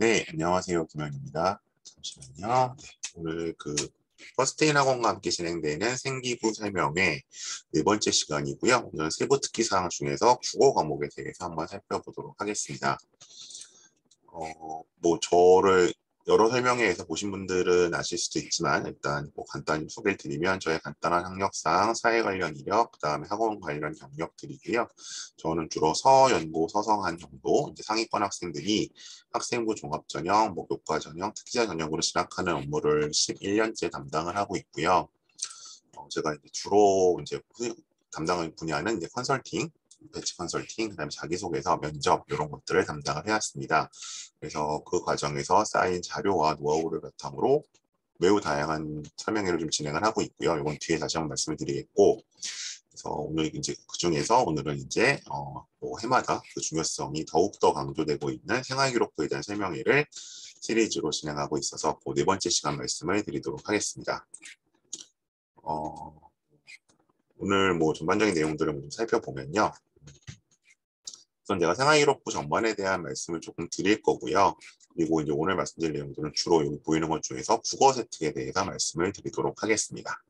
네, 안녕하세요. 김현입니다. 잠시만요. 네, 오늘 그 퍼스트인 학원과 함께 진행되는 생기부 설명회 네 번째 시간이고요. 오늘 세부 특기 사항 중에서 국어 과목에 대해서 한번 살펴보도록 하겠습니다. 어, 뭐 저를 여러 설명회에서 보신 분들은 아실 수도 있지만 일단 뭐 간단히 소개를 드리면 저의 간단한 학력사항 사회 관련 이력, 그 다음에 학원 관련 경력들이고요. 저는 주로 서연고, 서성한 정도 이제 상위권 학생들이 학생부 종합 전형, 뭐 교과 전형, 특기자 전형으로 진학하는 업무를 11년째 담당을 하고 있고요. 어, 제가 이제 주로 이제 담당하는 분야는 이제 컨설팅, 배치 컨설팅, 그다음에 자기소개서, 면접 이런 것들을 담당을 해왔습니다. 그래서 그 과정에서 쌓인 자료와 노하우를 바탕으로 매우 다양한 설명회를 좀 진행을 하고 있고요. 이건 뒤에 다시 한번 말씀을 드리겠고, 그래서 오늘 이제 그 중에서 오늘은 이제 어, 뭐 해마다 그 중요성이 더욱 더 강조되고 있는 생활기록부에 대한 설명회를 시리즈로 진행하고 있어서 그 네 번째 시간 말씀을 드리도록 하겠습니다. 어, 오늘 뭐 전반적인 내용들을 좀 살펴보면요. 우선 제가 생활기록부 전반에 대한 말씀을 조금 드릴 거고요. 그리고 이제 오늘 말씀드릴 내용들은 주로 여기 보이는 것 중에서 국어 세특에 대해서 말씀을 드리도록 하겠습니다.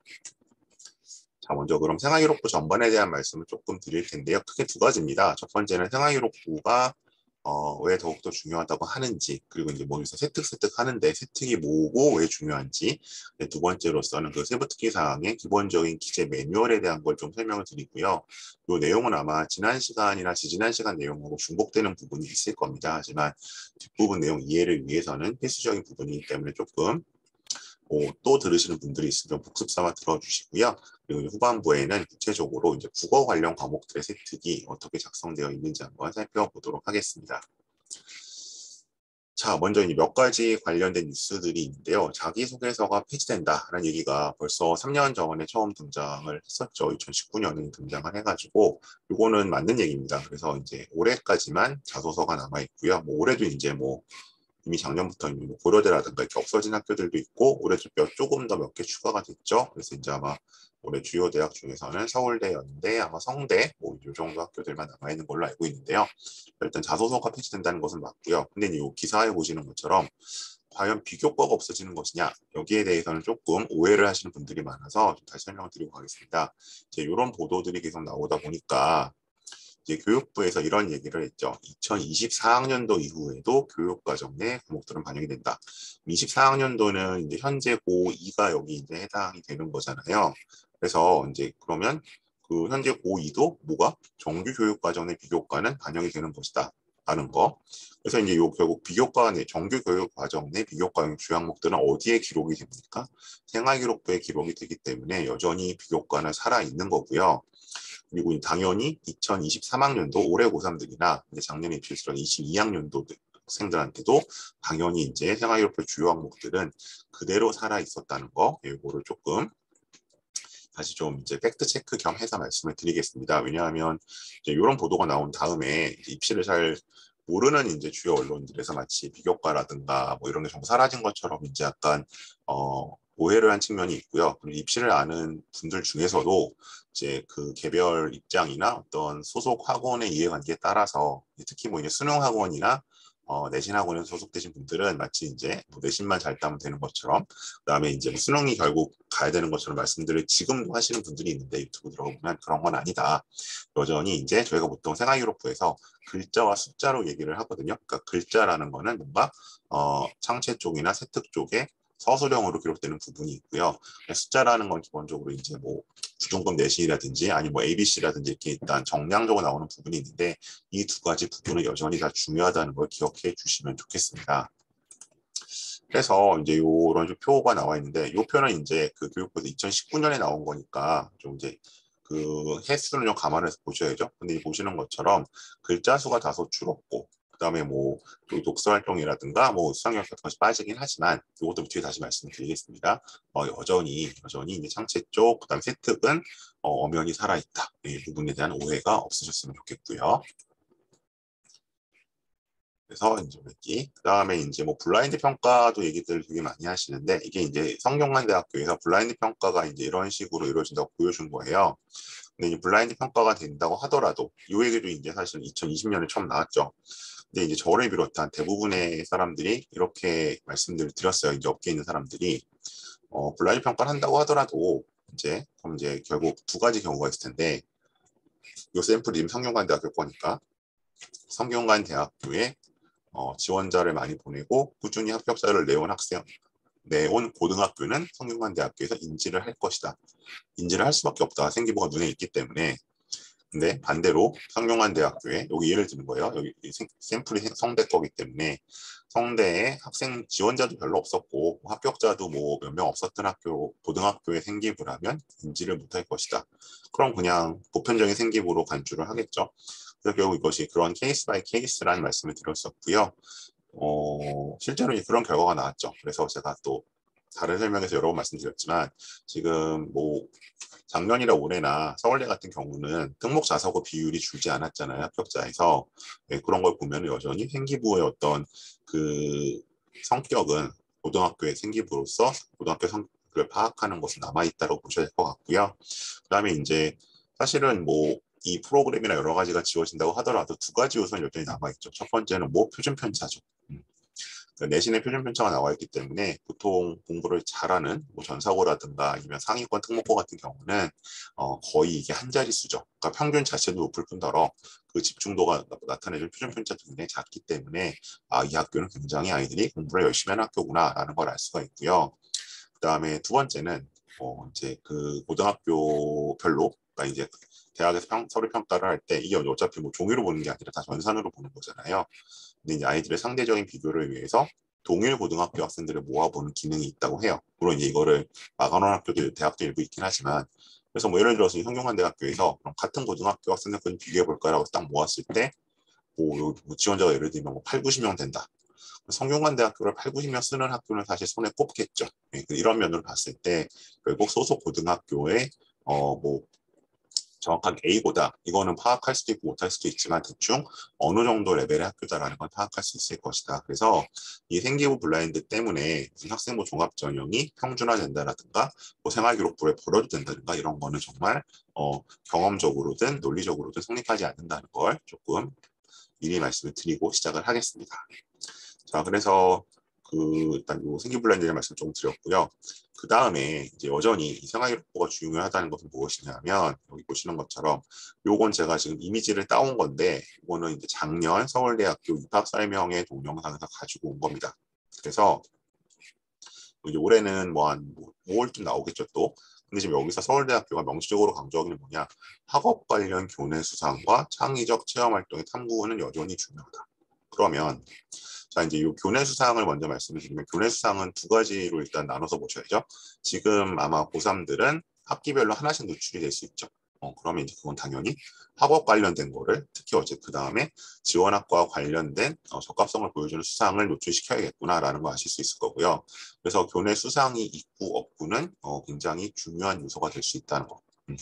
자, 먼저 그럼 생활기록부 전반에 대한 말씀을 조금 드릴 텐데요. 크게 두 가지입니다. 첫 번째는 생활기록부가 어, 왜 더욱더 중요하다고 하는지 그리고 이제 뭐여기서 세특세특 하는데 세특이 뭐고 왜 중요한지 네, 두 번째로서는 그 세부 특기 사항의 기본적인 기재 매뉴얼에 대한 걸 좀 설명을 드리고요. 이 내용은 아마 지난 시간이나 지지난 시간 내용하고 중복되는 부분이 있을 겁니다. 하지만 뒷부분 내용 이해를 위해서는 필수적인 부분이기 때문에 조금 어, 또 들으시는 분들이 있으면 복습 삼아 들어주시고요. 그리고 후반부에는 구체적으로 이제 국어 관련 과목들의 세특이 어떻게 작성되어 있는지 한번 살펴보도록 하겠습니다. 자, 먼저 몇 가지 관련된 뉴스들이 있는데요. 자기소개서가 폐지된다라는 얘기가 벌써 3년 전에 처음 등장을 했었죠. 2019년에 등장을 해가지고 이거는 맞는 얘기입니다. 그래서 이제 올해까지만 자소서가 남아 있고요. 뭐 올해도 이제 뭐 이미 작년부터 이미 뭐 고려대라든가 이렇게 없어진 학교들도 있고 올해 몇 조금 더 몇 개 추가가 됐죠. 그래서 이제 아마 올해 주요 대학 중에서는 서울대, 연대, 아마 성대 뭐이 정도 학교들만 남아 있는 걸로 알고 있는데요. 일단 자소서가 폐지된다는 것은 맞고요. 근데 이 기사에 보시는 것처럼 과연 비교과가 없어지는 것이냐 여기에 대해서는 조금 오해를 하시는 분들이 많아서 다시 설명을 드리고 가겠습니다. 이제 이런 보도들이 계속 나오다 보니까 이제 교육부에서 이런 얘기를 했죠. 2024학년도 이후에도 교육과정 내 과목들은 반영이 된다. 24학년도는 이제 현재 고2가 여기 이제 해당이 되는 거잖아요. 그래서 이제 그러면 그 현재 고2도 뭐가 정규 교육과정 내 비교과는 반영이 되는 것이다. 라는 거. 그래서 이제 요 결국 비교과 내 정규 교육 과정 내 비교과 주요 항목들은 어디에 기록이 됩니까? 생활기록부에 기록이 되기 때문에 여전히 비교과는 살아 있는 거고요. 그리고 당연히 2023학년도 올해 고3들이나 작년에 입시했던 22학년도 학생들한테도 당연히 이제 생활기록부 주요 항목들은 그대로 살아 있었다는 거 이거를 조금 다시 좀 이제 팩트 체크 겸 해서 말씀을 드리겠습니다. 왜냐하면 이제 이런 보도가 나온 다음에 입시를 잘 모르는 이제 주요 언론들에서 마치 비교과라든가 뭐 이런 게좀 사라진 것처럼 이제 약간 어 오해를 한 측면이 있고요. 그리고 입시를 아는 분들 중에서도 이제 그 개별 입장이나 어떤 소속 학원의 이해관계에 따라서 특히 뭐 이제 수능 학원이나 어, 내신 학원에 소속되신 분들은 마치 이제 뭐 내신만 잘 따면 되는 것처럼 그다음에 이제 뭐 수능이 결국 가야 되는 것처럼 말씀들을 지금도 하시는 분들이 있는데 유튜브 들어보면 그런 건 아니다. 여전히 이제 저희가 보통 생활기록부에서 글자와 숫자로 얘기를 하거든요. 그러니까 글자라는 거는 뭔가 어, 창체 쪽이나 세특 쪽에 서술형으로 기록되는 부분이 있고요. 숫자라는 건 기본적으로 이제 뭐 부종급 내신이라든지 아니면 뭐 ABC라든지 이렇게 일단 정량적으로 나오는 부분이 있는데 이 두 가지 부분은 여전히 다 중요하다는 걸 기억해 주시면 좋겠습니다. 그래서 이제 요런 좀 표가 나와 있는데 이 표는 이제 그 교육부에서 2019년에 나온 거니까 좀 이제 그 횟수는 좀 감안해서 보셔야죠. 근데 보시는 것처럼 글자 수가 다소 줄었고 그다음에 뭐 독서 활동이라든가 뭐 수상력 같은 것이 빠지긴 하지만 이것도 뒤에 다시 말씀드리겠습니다. 어, 여전히 여전히 이제 창체 쪽 그다음 세특은 어, 엄연히 살아 있다. 이 부분에 대한 오해가 없으셨으면 좋겠고요. 그래서 이제 여기 그 다음에 이제 뭐 블라인드 평가도 얘기들 되게 많이 하시는데 이게 이제 성균관 대학교에서 블라인드 평가가 이제 이런 식으로 이루어진다고 보여준 거예요. 근데 이제 블라인드 평가가 된다고 하더라도 이 얘기도 이제 사실 2020년에 처음 나왔죠. 근데 이제 저를 비롯한 대부분의 사람들이 이렇게 말씀들을 드렸어요. 이제 업계에 있는 사람들이 어, 블라인드 평가를 한다고 하더라도 이제 그럼 이제 결국 두 가지 경우가 있을 텐데 이 샘플이 지금 성균관 대학교 거니까 성균관 대학교에 어, 지원자를 많이 보내고 꾸준히 합격자를 내온 학생 내온 고등학교는 성균관 대학교에서 인지를 할 것이다. 인지를 할 수밖에 없다. 생기부가 눈에 있기 때문에 근데 반대로 성균관대학교에 여기 예를 드는 거예요. 여기 샘플이 성대 거기 때문에 성대에 학생 지원자도 별로 없었고 합격자도 뭐 몇 명 없었던 학교 고등학교에 생기부라면 인지를 못할 것이다. 그럼 그냥 보편적인 생기부로 간주를 하겠죠. 그래서 결국 이것이 그런 case by case라는 말씀을 드렸었고요. 어, 실제로 그런 결과가 나왔죠. 그래서 제가 또 다른 설명에서 여러 번 말씀드렸지만 지금 뭐 작년이나 올해나 서울대 같은 경우는 특목 자사고 비율이 줄지 않았잖아요 합격자에서 네, 그런 걸 보면 여전히 생기부의 어떤 그 성격은 고등학교의 생기부로서 고등학교 성격을 파악하는 것은 남아 있다고 보셔야 될 것 같고요. 그다음에 이제 사실은 뭐이 프로그램이나 여러 가지가 지워진다고 하더라도 두 가지 요소는 여전히 남아 있죠. 첫 번째는 뭐 표준 편차죠. 음. 그러니까 내신의 표준 편차가 나와 있기 때문에 보통 공부를 잘하는 뭐 전사고라든가 아니면 상위권 특목고 같은 경우는 어, 거의 이게 한 자릿수죠. 그러니까 평균 자체도 높을 뿐더러 그 집중도가 나타내는 표준 편차도 굉장히 작기 때문에 아, 이 학교는 굉장히 아이들이 공부를 열심히 하는 학교구나라는 걸 알 수가 있고요. 그 다음에 두 번째는 어, 이제 그 고등학교별로 그러니까 이제 대학에서 평, 서류 평가를 할 때 이게 어차피 뭐 종이로 보는 게 아니라 다 전산으로 보는 거잖아요. 근데 이제 아이들의 상대적인 비교를 위해서 동일 고등학교 학생들을 모아보는 기능이 있다고 해요. 물론 이제 이거를 막아놓은 학교도 대학도 일부 있긴 하지만 그래서 뭐 예를 들어서 성균관 대학교에서 같은 고등학교 학생들끼리 비교해 볼까라고 딱 모았을 때 뭐, 뭐 지원자가 예를 들면 뭐 8, 90명 된다. 성균관 대학교를 8, 90명 쓰는 학교는 사실 손에 꼽겠죠. 네, 이런 면으로 봤을 때 결국 소속 고등학교의 어 뭐 정확하게 A고다 이거는 파악할 수도 있고 못할 수도 있지만 대충 어느 정도 레벨의 학교다라는 걸 파악할 수 있을 것이다. 그래서 이 생기부 블라인드 때문에 학생부 종합 전형이 평준화된다라든가 뭐 생활기록부에 버려도 된다든가 이런 거는 정말 어, 경험적으로든 논리적으로든 성립하지 않는다는 걸 조금 미리 말씀을 드리고 시작을 하겠습니다. 자, 그래서 그 일단 요 생기블라인드의 말씀 좀 드렸고요. 그 다음에 이제 여전히 이 생활 기록부가 중요하다는 것은 무엇이냐면 여기 보시는 것처럼 요건 제가 지금 이미지를 따온 건데 이거는 이제 작년 서울대학교 입학 설명회 동영상에서 가지고 온 겁니다. 그래서 이제 올해는 뭐 한 5월쯤 뭐 나오겠죠 또. 근데 지금 여기서 서울대학교가 명시적으로 강조하기는 뭐냐 학업 관련 교내 수상과 창의적 체험 활동의 탐구는 여전히 중요하다. 그러면 자, 이제 이 교내 수상을 먼저 말씀을 드리면 교내 수상은 두 가지로 일단 나눠서 보셔야죠. 지금 아마 고3들은 학기별로 하나씩 노출이 될 수 있죠. 어, 그러면 이제 그건 당연히 학업 관련된 거를 특히 어제 그 다음에 지원학과 관련된 어, 적합성을 보여주는 수상을 노출시켜야겠구나라는 거 아실 수 있을 거고요. 그래서 교내 수상이 있고 없고는 어, 굉장히 중요한 요소가 될 수 있다는 거. 음.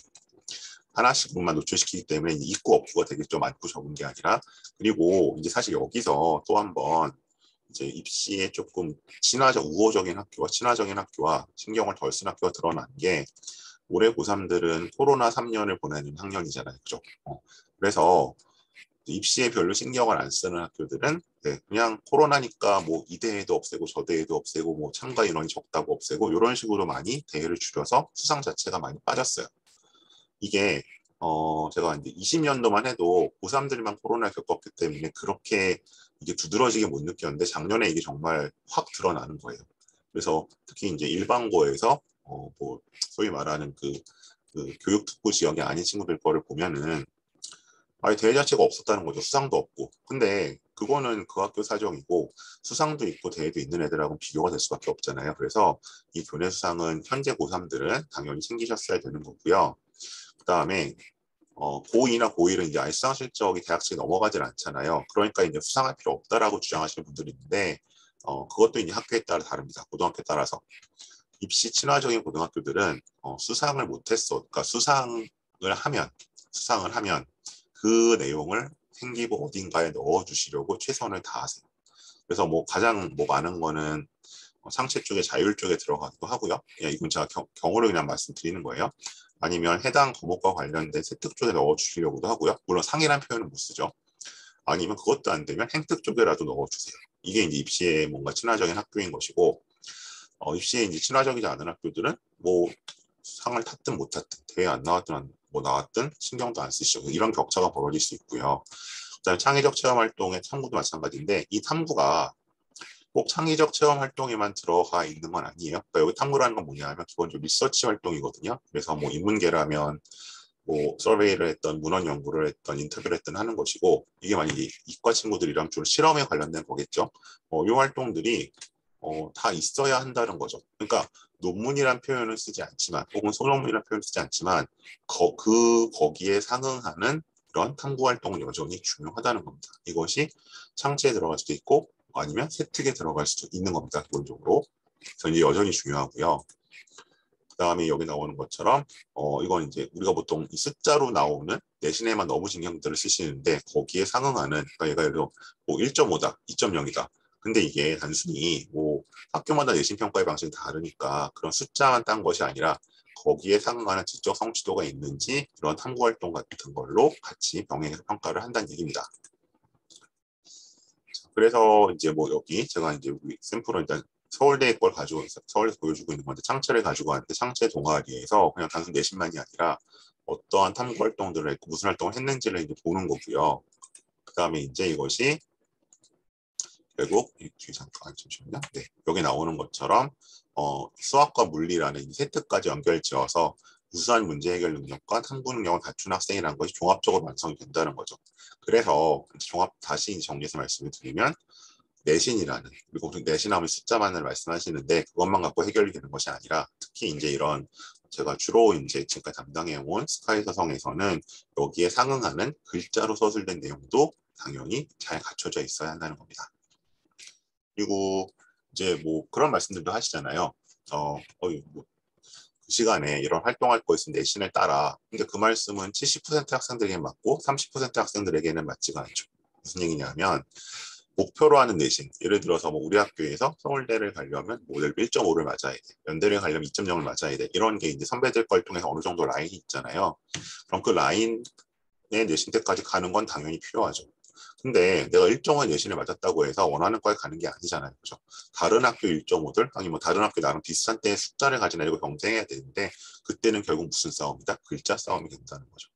하나씩만 노출시키기 때문에 있고 없고가 되게 좀 많고 적은 게 아니라 그리고 이제 사실 여기서 또 한번 이제 입시에 조금 친화적 우호적인 학교와 친화적인 학교와 신경을 덜 쓴 학교가 드러난 게 올해 고3들은 코로나 3년을 보내는 학년이잖아요. 그죠? 어. 그래서 입시에 별로 신경을 안 쓰는 학교들은 네, 그냥 코로나니까 뭐 이 대회도 없애고 저 대회도 없애고 뭐 참가 인원이 적다고 없애고 이런 식으로 많이 대회를 줄여서 수상 자체가 많이 빠졌어요. 이게 어 제가 이제 20년도만 해도 고3들만 코로나를 겪었기 때문에 그렇게 이게 두드러지게 못 느꼈는데 작년에 이게 정말 확 드러나는 거예요. 그래서 특히 이제 일반고에서 어 뭐 소위 말하는 그, 그 교육 특구 지역이 아닌 친구들 거를 보면은 아예 대회 자체가 없었다는 거죠. 수상도 없고. 근데 그거는 그 학교 사정이고 수상도 있고 대회도 있는 애들하고는 비교가 될 수밖에 없잖아요. 그래서 이 교내 수상은 현재 고3들은 당연히 챙기셨어야 되는 거고요. 그다음에 어, 고2나 고1은 이제 수상 실적이 대학생이 넘어가질 않잖아요. 그러니까 이제 수상할 필요 없다라고 주장하시는 분들이 있는데 어, 그것도 이제 학교에 따라 다릅니다. 고등학교에 따라서. 입시 친화적인 고등학교들은 어, 수상을 못했어. 그러니까 수상을 하면 수상을 하면 그 내용을 생기부 어딘가에 넣어주시려고 최선을 다하세요. 그래서 뭐 가장 뭐 많은 거는 어, 상체 쪽에 자율 쪽에 들어가기도 하고요. 예, 이건 제가 경, 경우를 그냥 말씀드리는 거예요. 아니면 해당 과목과 관련된 세특 쪽에 넣어주시려고도 하고요. 물론 상이란 표현은 못 쓰죠. 아니면 그것도 안 되면 행특 쪽에라도 넣어주세요. 이게 이제 입시에 뭔가 친화적인 학교인 것이고 어, 입시에 이제 친화적이지 않은 학교들은 뭐 상을 탔든 못 탔든 대회 안 나왔든 뭐 나왔든 신경도 안 쓰시죠. 이런 격차가 벌어질 수 있고요. 그다음에 창의적 체험 활동의 탐구도 마찬가지인데 이 탐구가 꼭 창의적 체험 활동에만 들어가 있는 건 아니에요. 그러니까 여기 탐구라는 건 뭐냐면 기본적으로 리서치 활동이거든요. 그래서 뭐 인문계라면 뭐 서베이를 했던 문헌 연구를 했던 인터뷰를 했던 하는 것이고 이게 만약에 이과 친구들이랑 주로 실험에 관련된 거겠죠. 어, 이 활동들이 어, 다 있어야 한다는 거죠. 그러니까 논문이란 표현을 쓰지 않지만 혹은 소논문이란 표현을 쓰지 않지만 거, 그 거기에 상응하는 그런 탐구 활동은 여전히 중요하다는 겁니다. 이것이 창체에 들어갈 수도 있고 아니면 세특에 들어갈 수도 있는 겁니다. 기본적으로. 이제 여전히 중요하고요. 그 다음에 여기 나오는 것처럼 어 이건 이제 우리가 보통 이 숫자로 나오는 내신에만 너무 신경들을 쓰시는데 거기에 상응하는 그러니까 얘가 예를 들어 뭐 1.5다, 2.0이다. 근데 이게 단순히 뭐 학교마다 내신 평가의 방식이 다르니까 그런 숫자만 딴 것이 아니라 거기에 상응하는 지적 성취도가 있는지 그런 탐구 활동 같은 걸로 같이 병행해서 평가를 한다는 얘기입니다. 그래서 이제 뭐 여기 제가 이제 우리 샘플은 일단 서울대 걸 가지고 서울에서 보여주고 있는 건데 창체를 가지고 왔는데 창체 동아리에서 그냥 단순 내신만이 아니라 어떠한 탐구 활동들을 했고 무슨 활동을 했는지를 이제 보는 거고요. 그 다음에 이제 이것이 결국 뒤 잠깐 잠시만요. 네, 여기 나오는 것처럼 어, 수학과 물리라는 세트까지 연결지어서 우수한 문제 해결 능력과 탐구 능력을 갖춘 학생이라는 것이 종합적으로 완성이 된다는 거죠. 그래서 종합 다시 정리해서 말씀을 드리면 내신이라는 그리고 내신하면 숫자만을 말씀하시는데 그것만 갖고 해결이 되는 것이 아니라 특히 이제 이런 제가 주로 이제 지금까지 담당해온 스카이 서성에서는 여기에 상응하는 글자로 서술된 내용도 당연히 잘 갖춰져 있어야 한다는 겁니다. 그리고 이제 뭐 그런 말씀들도 하시잖아요. 어, 어이 뭐, 그 시간에 이런 활동할 거 있으면 내신을 따라. 근데 그 말씀은 70% 학생들에게 맞고 30% 학생들에게는 맞지가 않죠. 무슨 얘기냐면 목표로 하는 내신. 예를 들어서 뭐 우리 학교에서 서울대를 가려면 모델 1.5를 맞아야 돼. 연대를 가려면 2.0을 맞아야 돼. 이런 게 이제 선배들 걸 통해서 어느 정도 라인이 있잖아요. 그럼 그 라인의 내신 때까지 가는 건 당연히 필요하죠. 근데 내가 일정한 내신을 맞았다고 해서 원하는 과에 가는 게 아니잖아요. 그죠? 다른 학교 1.5들, 아니 뭐 다른 학교 나랑 비슷한 때의 숫자를 가지고 경쟁해야 되는데 그때는 결국 무슨 싸움이다? 글자 싸움이 된다는 거죠.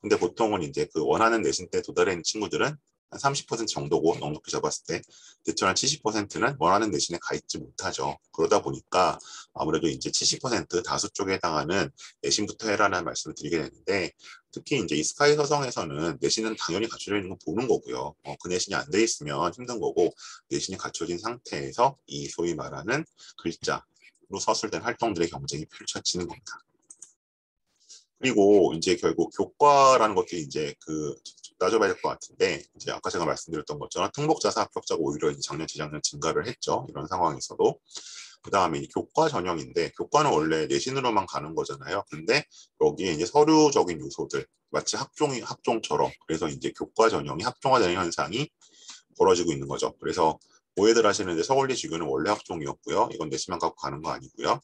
근데 보통은 이제 그 원하는 내신 때 도달하는 친구들은 한 30% 정도고 넉넉히 잡았을 때 대체로 한 70%는 원하는 내신에 가 있지 못하죠. 그러다 보니까 아무래도 이제 70% 다수 쪽에 해당하는 내신부터 해라는 말씀을 드리게 되는데 특히 이제 이 스카이 서성에서는 내신은 당연히 갖춰져 있는 거 보는 거고요. 어, 그 내신이 안 돼 있으면 힘든 거고 내신이 갖춰진 상태에서 이 소위 말하는 글자로 서술된 활동들의 경쟁이 펼쳐지는 겁니다. 그리고 이제 결국 교과라는 것도 이제 그 따져봐야 될 것 같은데 이제 아까 제가 말씀드렸던 것처럼 특목자사 합격자가 오히려 이제 작년 재작년 증가를 했죠. 이런 상황에서도. 그 다음에 교과 전형인데 교과는 원래 내신으로만 가는 거잖아요. 근데 여기에 이제 서류적인 요소들 마치 학종이 학종처럼. 그래서 이제 교과 전형이 학종화되는 현상이 벌어지고 있는 거죠. 그래서 오해들 하시는데 서울대 지교는 원래 학종이었고요. 이건 내신만 갖고 가는 거 아니고요.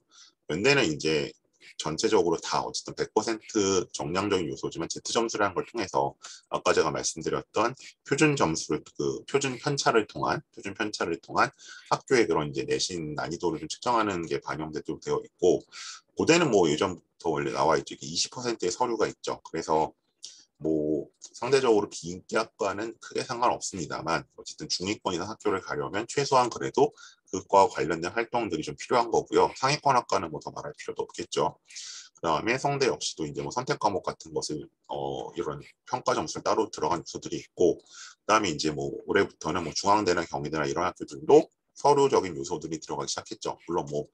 연대는 이제 전체적으로 다 어쨌든 100% 정량적인 요소지만 Z 점수라는 걸 통해서 아까 제가 말씀드렸던 표준 점수를 그 표준 편차를 통한 표준 편차를 통한 학교의 그런 이제 내신 난이도를 좀 측정하는 게 반영되도록 되어 있고 고대는 뭐 예전부터 원래 나와 있죠. 20%의 서류가 있죠. 그래서 뭐 상대적으로 비인기 학과는 크게 상관없습니다만 어쨌든 중위권 이상 학교를 가려면 최소한 그래도 그과 관련된 활동들이 좀 필요한 거고요. 상위권 학과는 뭐 더 말할 필요도 없겠죠. 그 다음에 성대 역시도 이제 뭐 선택 과목 같은 것을 어 이런 평가 점수를 따로 들어간 요소들이 있고 그 다음에 이제 뭐 올해부터는 뭐 중앙대나 경희대나 이런 학교들도 서류적인 요소들이 들어가기 시작했죠. 물론 뭐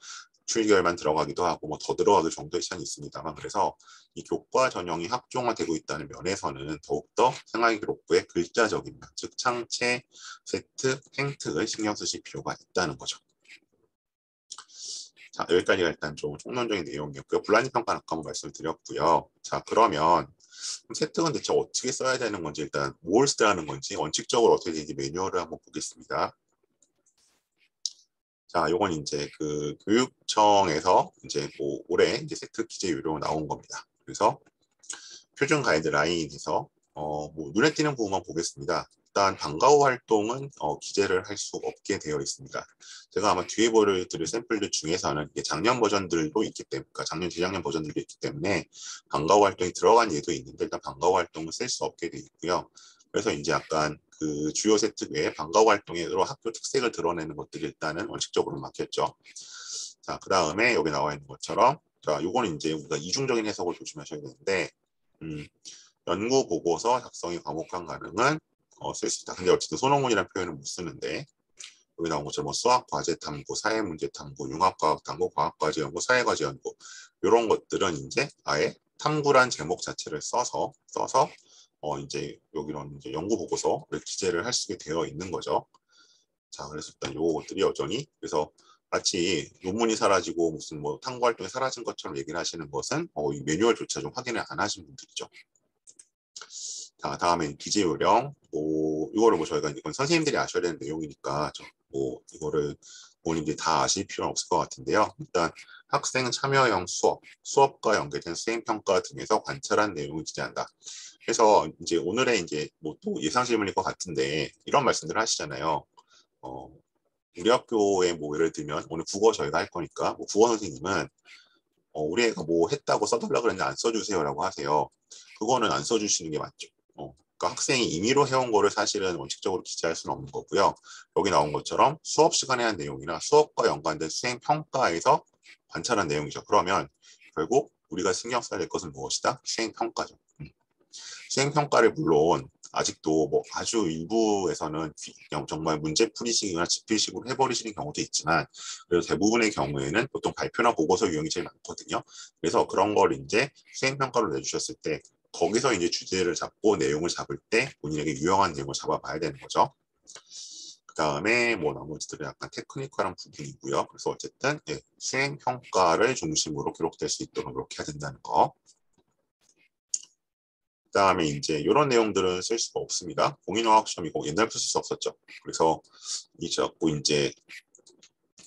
출결만 들어가기도 하고 뭐 더 들어가도 정도의 시간이 있습니다만 그래서 이 교과 전형이 학종화되고 있다는 면에서는 더욱더 생활 기록부의 글자적인 면, 즉 창체, 세트, 행트를 신경 쓰실 필요가 있다는 거죠. 자 여기까지가 일단 좀 총론적인 내용이었고요. 블라인드 평가 아까 말씀을 드렸고요. 자 그러면 세특은 대체 어떻게 써야 되는 건지 일단 뭘 하는 건지 원칙적으로 어떻게 되는지 매뉴얼을 한번 보겠습니다. 자, 요건 이제 그 교육청에서 이제 뭐 올해 이제 세트 기재 유료 나온 겁니다. 그래서 표준 가이드라인에서 어, 뭐 눈에 띄는 부분만 보겠습니다. 일단 방과후 활동은 어, 기재를 할 수 없게 되어 있습니다. 제가 아마 뒤에 보여드릴 샘플들 중에서는 이게 작년 버전들도 있기 때문에, 그러니까 작년, 재작년 버전들도 있기 때문에 방과후 활동이 들어간 예도 있는데 일단 방과후 활동은 쓸 수 없게 되어 있고요. 그래서 이제 약간 그 주요 세트 외에 방과후 활동으로 학교 특색을 드러내는 것들이 일단은 원칙적으로 막혔죠. 자, 그 다음에 여기 나와 있는 것처럼 자, 요거는 이제 우리가 이중적인 해석을 조심하셔야 되는데 음, 연구 보고서 작성이 과목간 가능은 어, 쓸 수 있다. 근데 어쨌든 소논문이라는 표현은 못 쓰는데 여기 나온 것처럼 뭐 수학 과제 탐구, 사회 문제 탐구, 융합 과학 탐구, 과학 과제 연구, 사회 과제 연구 이런 것들은 이제 아예 탐구란 제목 자체를 써서 써서 어 이제 여기는 이제 연구 보고서를 기재를 할 수 있게 되어 있는 거죠. 자, 그래서 일단 요것들이 여전히 그래서 마치 논문이 사라지고 무슨 뭐 탐구 활동이 사라진 것처럼 얘기를 하시는 것은 어, 이 매뉴얼조차 좀 확인을 안 하신 분들이죠. 자, 다음엔 기재 요령. 뭐 이거를 뭐 저희가 이건 선생님들이 아셔야 되는 내용이니까 뭐 이거를 본인들이 다 아실 필요는 없을 것 같은데요. 일단 학생 참여형 수업, 수업과 연계된 수행 평가 등에서 관찰한 내용을 기재한다. 그래서 이제 오늘의 이제 뭐 또 예상 질문일 것 같은데 이런 말씀들을 하시잖아요. 어, 우리 학교에 뭐 예를 들면 오늘 국어 저희가 할 거니까 뭐 국어 선생님은 어, 우리 애가 뭐 했다고 써달라 그랬는데 안 써주세요라고 하세요. 그거는 안 써주시는 게 맞죠. 어, 그러니까 학생이 임의로 해온 거를 사실은 원칙적으로 기재할 수는 없는 거고요. 여기 나온 것처럼 수업 시간에 한 내용이나 수업과 연관된 수행 평가에서 관찰한 내용이죠. 그러면 결국 우리가 신경 써야 될 것은 무엇이다? 수행 평가죠. 음. 수행 평가를 물론 아직도 뭐 아주 일부에서는 정말 문제 풀이식이나 집필식으로 해버리시는 경우도 있지만 그래도 대부분의 경우에는 보통 발표나 보고서 유형이 제일 많거든요. 그래서 그런 걸 이제 수행평가로 내주셨을 때 거기서 이제 주제를 잡고 내용을 잡을 때 본인에게 유용한 내용을 잡아봐야 되는 거죠. 그 다음에 뭐 나머지들은 약간 테크니컬한 부분이고요. 그래서 어쨌든 예, 수행평가를 중심으로 기록될 수 있도록 이렇게 해야 된다는 거. 그 다음에 이제 이런 내용들은 쓸 수가 없습니다. 공인어학 시험이고 옛날부터 쓸 수 없었죠. 그래서 이제 자꾸 이제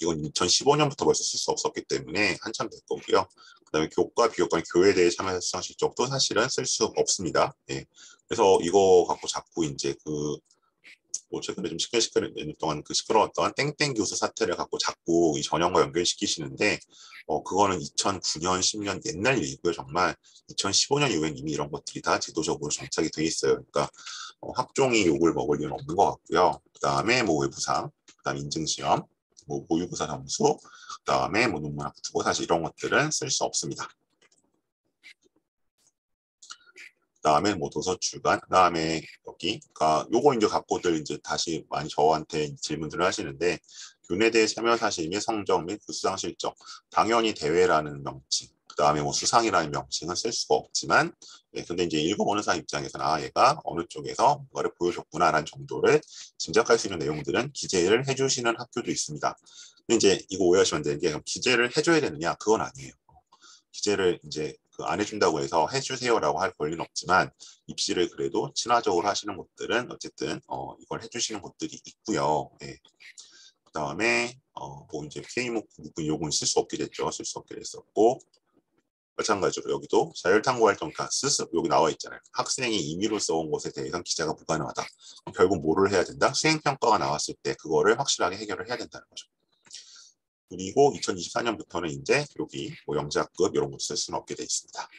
이건 2015년부터 벌써 쓸 수 없었기 때문에 한참 될 거고요. 그 다음에 교과, 비교과, 교회에 대해 참여 수상 실적도 사실은 쓸 수 없습니다. 예. 그래서 이거 갖고 자꾸 이제 그, 뭐 최근에 좀 시끌시끌 몇 년 동안 그 시끄러웠던 땡땡 교수 사태를 갖고 자꾸 이 전형과 연결시키시는데, 어, 그거는 2009년, 10년 옛날 일이고요. 정말 2015년 이후엔 이미 이런 것들이 다 제도적으로 정착이 돼 있어요. 그러니까 어, 학종이 욕을 먹을 일은 없는 것 같고요. 그 다음에 뭐 외부상, 그 다음 인증시험, 뭐 모의고사 점수, 그 다음에 뭐 논문 학 투고 사실 이런 것들은 쓸 수 없습니다. 그 다음에 뭐 도서 출간, 그 다음에 여기, 그러니까 요거 이제 갖고들 이제 다시 많이 저한테 질문들을 하시는데 교내대 참여 사실 및 성적 및 그 수상 실적, 당연히 대회라는 명칭, 그 다음에 뭐 수상이라는 명칭은 쓸 수가 없지만, 예, 근데 이제 읽어보는 사람 입장에서는 아 얘가 어느 쪽에서 뭔가를 보여줬구나라는 정도를 짐작할 수 있는 내용들은 기재를 해주시는 학교도 있습니다. 근데 이제 이거 오해하시면 되는 게 기재를 해줘야 되느냐 그건 아니에요. 기재를 이제 그 안 해준다고 해서 해주세요라고 할 권리는 없지만 입시를 그래도 친화적으로 하시는 곳들은 어쨌든 어, 이걸 해주시는 곳들이 있고요. 예. 그 다음에 어, 뭐 이제 K목 부분 요건 쓸 수 없게 됐죠. 쓸 수 없게 됐었고 마찬가지로 여기도 자율탐구 활동 그러니까 스스 여기 나와 있잖아요. 학생이 임의로 써온 것에 대해서는 기재가 불가능하다. 결국 뭐를 해야 된다? 수행평가가 나왔을 때 그거를 확실하게 해결을 해야 된다는 거죠. 그리고 2024년부터는 이제 여기 뭐 영재학급 이런 것도 쓸 수는 없게 돼 있습니다.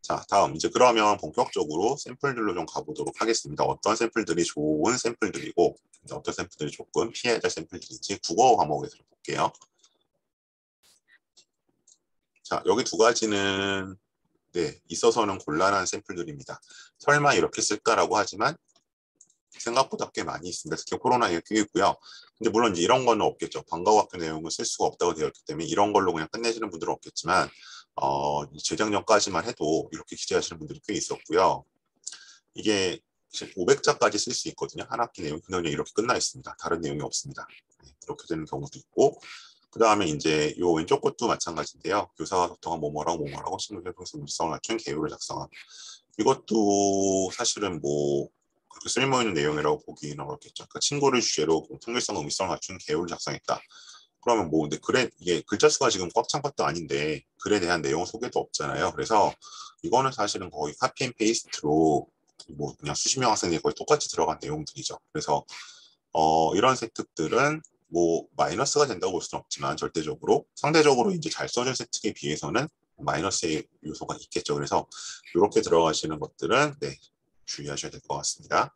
자, 다음 이제 그러면 본격적으로 샘플들로 좀 가보도록 하겠습니다. 어떤 샘플들이 좋은 샘플들이고 어떤 샘플들이 조금 피해야 될 샘플들인지 국어 과목에서 볼게요. 자, 여기 두 가지는 네, 있어서는 곤란한 샘플들입니다. 설마 이렇게 쓸까라고 하지만 생각보다 꽤 많이 있습니다. 특히 코로나에 꽤 있고요. 근데 물론 이제 이런 거는 없겠죠. 방과후 학교 내용을 쓸 수가 없다고 되어 있기 때문에 이런 걸로 그냥 끝내시는 분들은 없겠지만 어, 재작년까지만 해도 이렇게 기재하시는 분들이 꽤 있었고요. 이게 500자까지 쓸 수 있거든요. 한 학기 내용. 그냥 이렇게 끝나 있습니다. 다른 내용이 없습니다. 네, 이렇게 되는 경우도 있고 그 다음에 이제 요 왼쪽 것도 마찬가지인데요. 교사와 소통한 뭐뭐라고 뭐뭐라고 신문에 통해서 통일성을 갖춘 개요를 작성함. 이것도 사실은 뭐 그렇게 쓸모 있는 내용이라고 보기는 어렵겠죠. 그러니까 친구를 주제로 통일성, 의미성을 갖춘 개요를 작성했다. 그러면 뭐 근데 글에 이게 글자 수가 지금 꽉 찬 것도 아닌데 글에 대한 내용 소개도 없잖아요. 그래서 이거는 사실은 거의 copy and paste로 뭐 그냥 수십 명 학생이 거의 똑같이 들어간 내용들이죠. 그래서 어 이런 세특들은 뭐 마이너스가 된다고 볼 수는 없지만 절대적으로 상대적으로 이제 잘 써준 세특에 비해서는 마이너스의 요소가 있겠죠. 그래서 이렇게 들어가시는 것들은 네 주의하셔야 될 것 같습니다.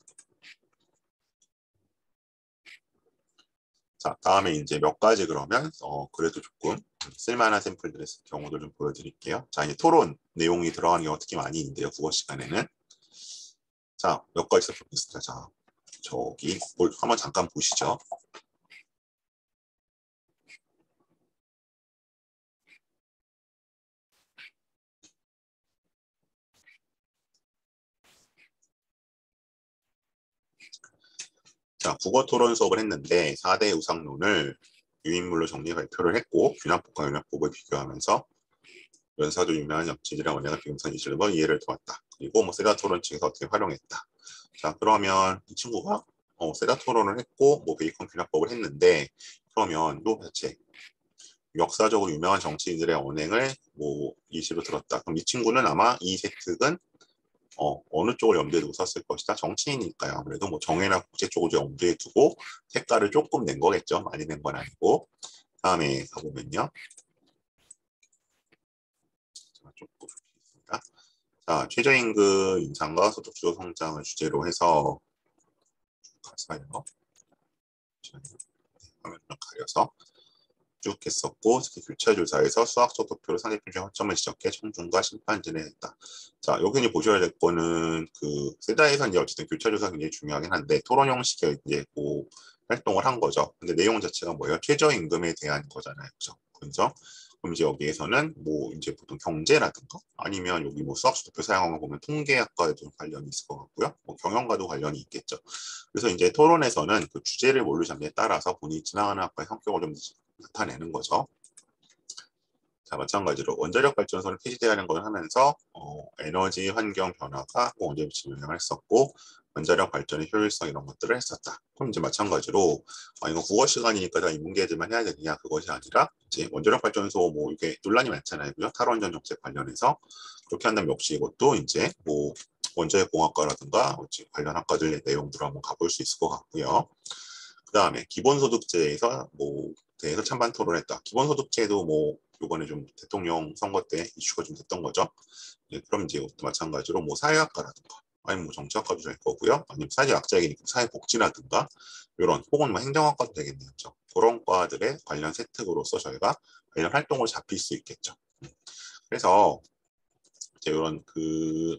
자, 다음에 이제 몇 가지 그러면 어 그래도 조금 쓸만한 샘플들의 경우들 좀 보여드릴게요. 자, 이제 토론 내용이 들어가는 경우가 특히 많이 있는데요. 국어 시간에는. 자, 몇 가지 살펴보겠습니다. 자, 저기 한번 잠깐 보시죠. 자, 국어 토론 수업을 했는데 4대 우상론을 유인물로 정리 발표를 했고 균합법과 연합법을 비교하면서 연사도 유명한 역지들의 원래가 비금선 이질로 이해를 도왔다. 그리고 뭐 세다 토론 측에서 어떻게 활용했다. 자, 그러면 이 친구가 어, 세다 토론을 했고 뭐 베이컨 균합법을 했는데 그러면 또 자체 역사적으로 유명한 정치인들의 언행을 뭐 예시로 들었다. 그럼 이 친구는 아마 이 세특은 어, 어느 쪽을 염두에 두고 썼을 것이다. 정치인이니까요. 아무래도 뭐 정해나 국제 쪽을 염두에 두고 색깔을 조금 낸 거겠죠. 많이 낸 건 아니고. 다음에 가보면요. 자, 조금 있습니다. 자, 최저임금 인상과 소득주도 성장을 주제로 해서 가서요. 화면을 가려서 쭉 했었고 특히 교차 조사에서 수학적 도표로 상대표적 허점을 지적해 청중과 심판진을 했다. 자 여기 보셔야 될 거는 그 세다에서 이제 어쨌든 교차 조사 굉장히 중요하긴 한데 토론 형식의 이제 뭐 활동을 한 거죠. 근데 내용 자체가 뭐예요? 최저임금에 대한 거잖아요, 그죠? 그래서 그럼 이제 여기에서는 뭐 이제 보통 경제라든가 아니면 여기 뭐 수학적 도표 사용하는 거 보면 통계학과에도 관련이 있을 것 같고요. 뭐 경영과도 관련이 있겠죠. 그래서 이제 토론에서는 그 주제를 뭘로 잡냐에 따라서 본인이 지나가는 학과의 성격을 좀 나타내는 거죠. 자, 마찬가지로 원자력 발전소를 폐지되는 걸 하면서 어, 에너지 환경 변화가 원자력 미치는 영향을 했었고 원자력 발전의 효율성 이런 것들을 했었다. 그럼 이제 마찬가지로 아, 이거 국어 시간이니까 다 인문계들만 해야 되느냐 그것이 아니라 이제 원자력 발전소 뭐 이게 논란이 많잖아요. 탈원전 정책 관련해서 그렇게 한다면 역시 이것도 이제 뭐 원자력 공학과라든가 관련 학과들 의 내용들을 한번 가볼 수 있을 것 같고요. 그 다음에 기본소득제에서 뭐 대해서 찬반 토론했다. 기본소득제도 뭐 요번에 좀 대통령 선거 때 이슈가 좀 됐던 거죠. 네, 그럼 이제 이것도 마찬가지로 뭐 사회학과라든가 아니면 뭐 정치학과도 될 거고요. 아니면 사회학자이니까 사회복지라든가 이런 혹은 뭐 행정학과도 되겠네요. 그렇죠? 그런 과들의 관련 세특으로서 저희가 관련 활동을 잡힐 수 있겠죠. 음. 그래서 이제 이런 그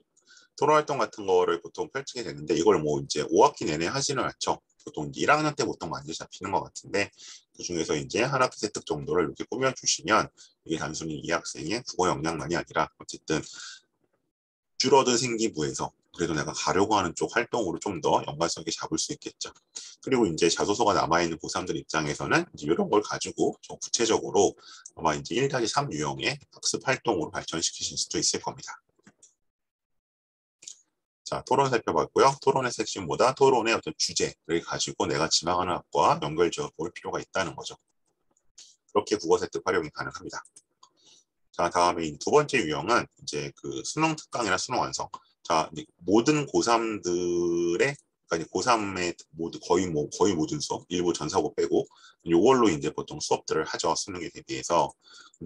토론 활동 같은 거를 보통 펼치게 되는데 이걸 뭐 이제 5학기 내내 하지는 않죠. 보통 1학년 때 보통 많이 잡히는 것 같은데 그 중에서 이제 한 학기 세특 정도를 이렇게 꾸며주시면 이게 단순히 이 학생의 국어 역량만이 아니라 어쨌든 줄어든 생기부에서 그래도 내가 가려고 하는 쪽 활동으로 좀 더 연관성 있게 잡을 수 있겠죠. 그리고 이제 자소서가 남아있는 고3들 입장에서는 이런 걸 가지고 좀 구체적으로 아마 이제 1-3 유형의 학습 활동으로 발전시키실 수도 있을 겁니다. 자, 토론 살펴봤고요. 토론의 핵심보다 토론의 어떤 주제를 가지고 내가 지나가는 학과 연결 지어 볼 필요가 있다는 거죠. 그렇게 국어 세트 활용이 가능합니다. 자, 다음에 두 번째 유형은 이제 그 수능 특강이나 수능 완성. 자, 모든 고3들의 그러니까 고3의 모두 거의 뭐 거의 모든 수업, 일부 전사고 빼고 요걸로 이제 보통 수업들을 하죠. 수능에 대비해서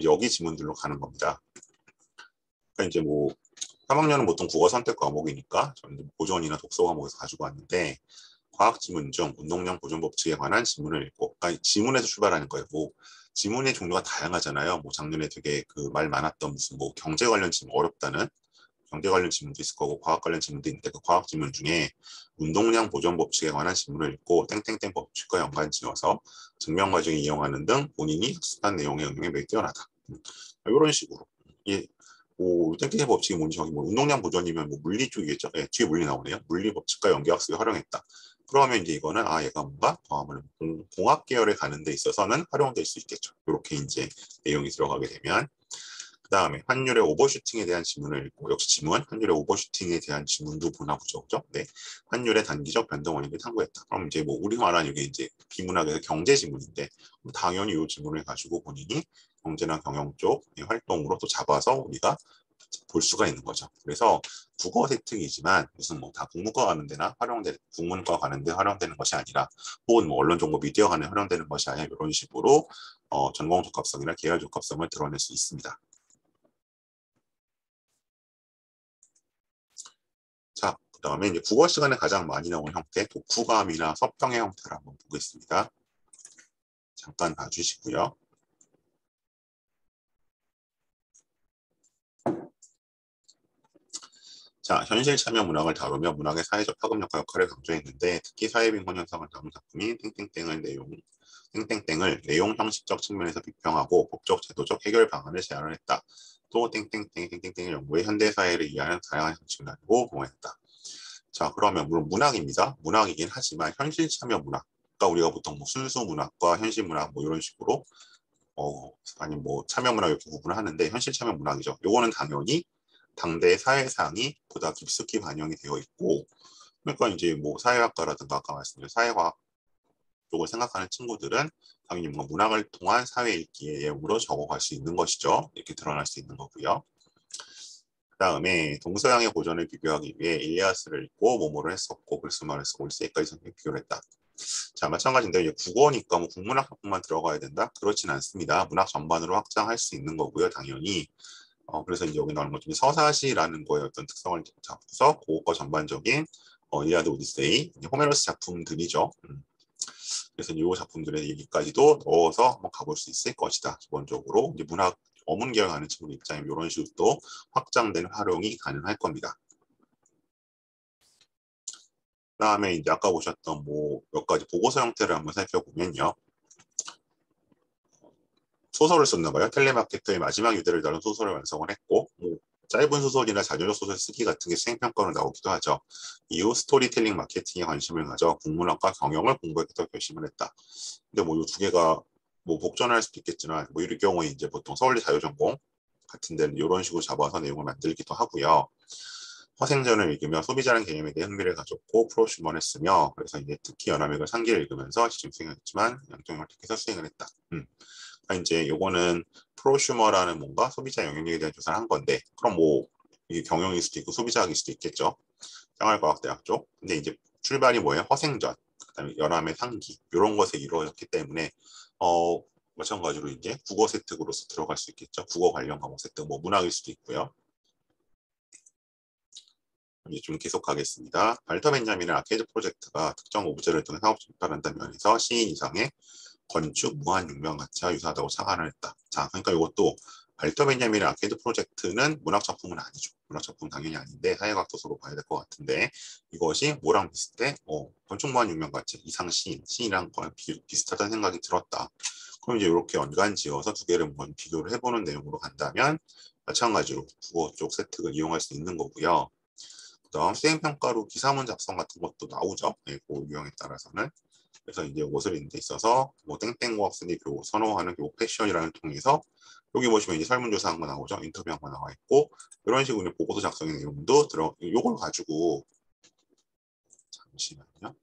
여기 지문들로 가는 겁니다. 그러니까 이제 뭐 3학년은 보통 국어 선택 과목이니까 저는 보존이나 독서 과목에서 가지고 왔는데 과학 지문 중 운동량 보존 법칙에 관한 지문을 읽고 그러니까 지문에서 출발하는 거예요. 뭐 지문의 종류가 다양하잖아요. 뭐 작년에 되게 그 말 많았던 무슨 뭐 경제 관련 지문 어렵다는 경제 관련 지문도 있을 거고 과학 관련 지문도 있는데 그 과학 지문 중에 운동량 보존 법칙에 관한 지문을 읽고 땡땡땡 법칙과 연관 지어서 증명 과정에 이용하는 등 본인이 학습한 내용의 응용에 매우 뛰어나다. 이런 식으로 이 뭐 땡땡의 법칙이 뭔지 저기 뭐 운동량 보존이면 뭐 물리 쪽이겠죠. 네, 뒤에 물리 나오네요. 물리 법칙과 연계학습에 활용했다. 그러면 이제 이거는 아 얘가 뭔가 다음은 공학 계열에 가는 데 있어서는 활용될 수 있겠죠. 이렇게 이제 내용이 들어가게 되면 그 다음에 환율의 오버슈팅에 대한 지문을 읽고 역시 지문 환율의 오버슈팅에 대한 지문도 보나 보죠, 그죠? 네, 환율의 단기적 변동 원인을 탐구했다. 그럼 이제 뭐 우리가 말하는 이게 이제 비문학에서 경제 지문인데 당연히 이 지문을 가지고 본인이 경제나 경영 쪽 활동으로 또 잡아서 우리가 볼 수가 있는 거죠. 그래서 국어 세특이지만 무슨 뭐 다 국문과 가는 데나 활용되는 국문과 가는 데 활용되는 것이 아니라 혹은 뭐 언론 정보 미디어 가는 활용되는 것이 아니라 이런 식으로 어, 전공 적합성이나 계열 적합성을 드러낼 수 있습니다. 자, 그 다음에 이제 국어 시간에 가장 많이 나오는 형태, 독후감이나 서평의 형태를 한번 보겠습니다. 잠깐 봐주시고요. 자, 현실 참여 문학을 다루며 문학의 사회적 파급력과 역할을 강조했는데 특히 사회빈곤 현상을 다룬 작품이 땡땡땡을 내용 땡땡땡을 내용 형식적 측면에서 비평하고 법적 제도적 해결 방안을 제안을 했다. 또 땡땡땡 땡땡땡을 연구해 현대 사회를 이해하는 다양한 형식을 가지고 공헌했다. 자, 그러면 물론 문학입니다. 문학이긴 하지만 현실 참여 문학. 그러니까 우리가 보통 뭐 순수 문학과 현실 문학 뭐 이런 식으로 어 아니 뭐 참여 문학 이렇게 구분을 하는데 현실 참여 문학이죠. 요거는 당연히 당대 사회상이 보다 깊숙이 반영이 되어 있고 그러니까 이제 뭐 사회학과라든가 아까 말씀드린 사회과학 쪽을 생각하는 친구들은 당연히 뭔가 문학을 통한 사회 읽기의 예으로 적어갈 수 있는 것이죠. 이렇게 드러날 수 있는 거고요. 그 다음에 동서양의 고전을 비교하기 위해 일리아스를 읽고 모모를 했었고 글스말을 쓰고 일세까지 선생 비교를 했다. 자 마찬가지인데 국어니까 뭐 국문학 학부만 들어가야 된다? 그렇진 않습니다. 문학 전반으로 확장할 수 있는 거고요. 당연히 어, 그래서 이제 여기 나오는 것중 서사시라는 거의 어떤 특성을 잡고서 고것과 전반적인 어, 이리아드 오디세이, 호메로스 작품들이죠. 음. 그래서 이 작품들의 얘기까지도 넣어서 한번 가볼 수 있을 것이다. 기본적으로 이제 문학 어문 계열하는 친구 입장에 이런 식으로 또 확장된 활용이 가능할 겁니다. 그다음에 이제 아까 보셨던 뭐 몇 가지 보고서 형태를 한번 살펴보면요. 소설을 썼나 봐요. 텔레마케터의 마지막 유대를 다룬 소설을 완성을 했고 뭐 짧은 소설이나 자료적 소설 쓰기 같은 게 수행평가로 나오기도 하죠. 이후 스토리텔링 마케팅에 관심을 가져 국문학과 경영을 공부했다 결심을 했다. 근데 뭐 이 두 개가 뭐 복전할 수도 있겠지만 뭐 이럴 경우에 이제 보통 서울대 자유전공 같은 데는 이런 식으로 잡아서 내용을 만들기도 하고요. 허생전을 읽으며 소비자라는 개념에 대해 흥미를 가졌고 프로슈먼 했으며 그래서 이제 특히 연합액을 상기를 읽으면서 지금 수행했지만 양쪽을 택해서 수행을 했다. 음. 그러니까 이제 요거는 프로슈머라는 뭔가 소비자 영향력에 대한 조사를 한 건데 그럼 뭐 이게 경영일 수도 있고 소비자학일 수도 있겠죠. 생활과학대학 쪽. 근데 이제 출발이 뭐예요? 허생전, 그다음에 연암의 상기 이런 것에 이루어졌기 때문에 어 마찬가지로 이제 국어 세특으로서 들어갈 수 있겠죠. 국어 관련 과목 세특, 뭐 문학일 수도 있고요. 이제 좀 계속 가겠습니다. 발터 벤자민의 아케이드 프로젝트가 특정 오브제를 통해 사업 전파한다는 면에서 시인 이상의 건축, 무한 육명 가치와 유사하다고 착안을 했다. 자, 그러니까 이것도 발터 벤ja민의 아케이드 프로젝트는 문학 작품은 아니죠. 문학 작품 당연히 아닌데 사회과학 도서로 봐야 될 것 같은데 이것이 뭐랑 비슷해? 어, 건축 무한 육명 가치 이상 시인, 시인이랑 비, 비슷하다는 생각이 들었다. 그럼 이제 이렇게 연관 지어서 두 개를 한번 비교를 해보는 내용으로 간다면 마찬가지로 국어 쪽 세트를 이용할 수 있는 거고요. 그다음 수행평가로 기사문 작성 같은 것도 나오죠. 네, 그 유형에 따라서는. 그래서 이제 이것을 이제 있어서 뭐 땡땡 고학생이 교 선호하는 교 패션이라는 통해서 여기 보시면 이제 설문조사 한 거 나오죠. 인터뷰 한 거 나와 있고 이런 식으로 보고서 작성의 내용도 들어 요걸 가지고 잠시만요.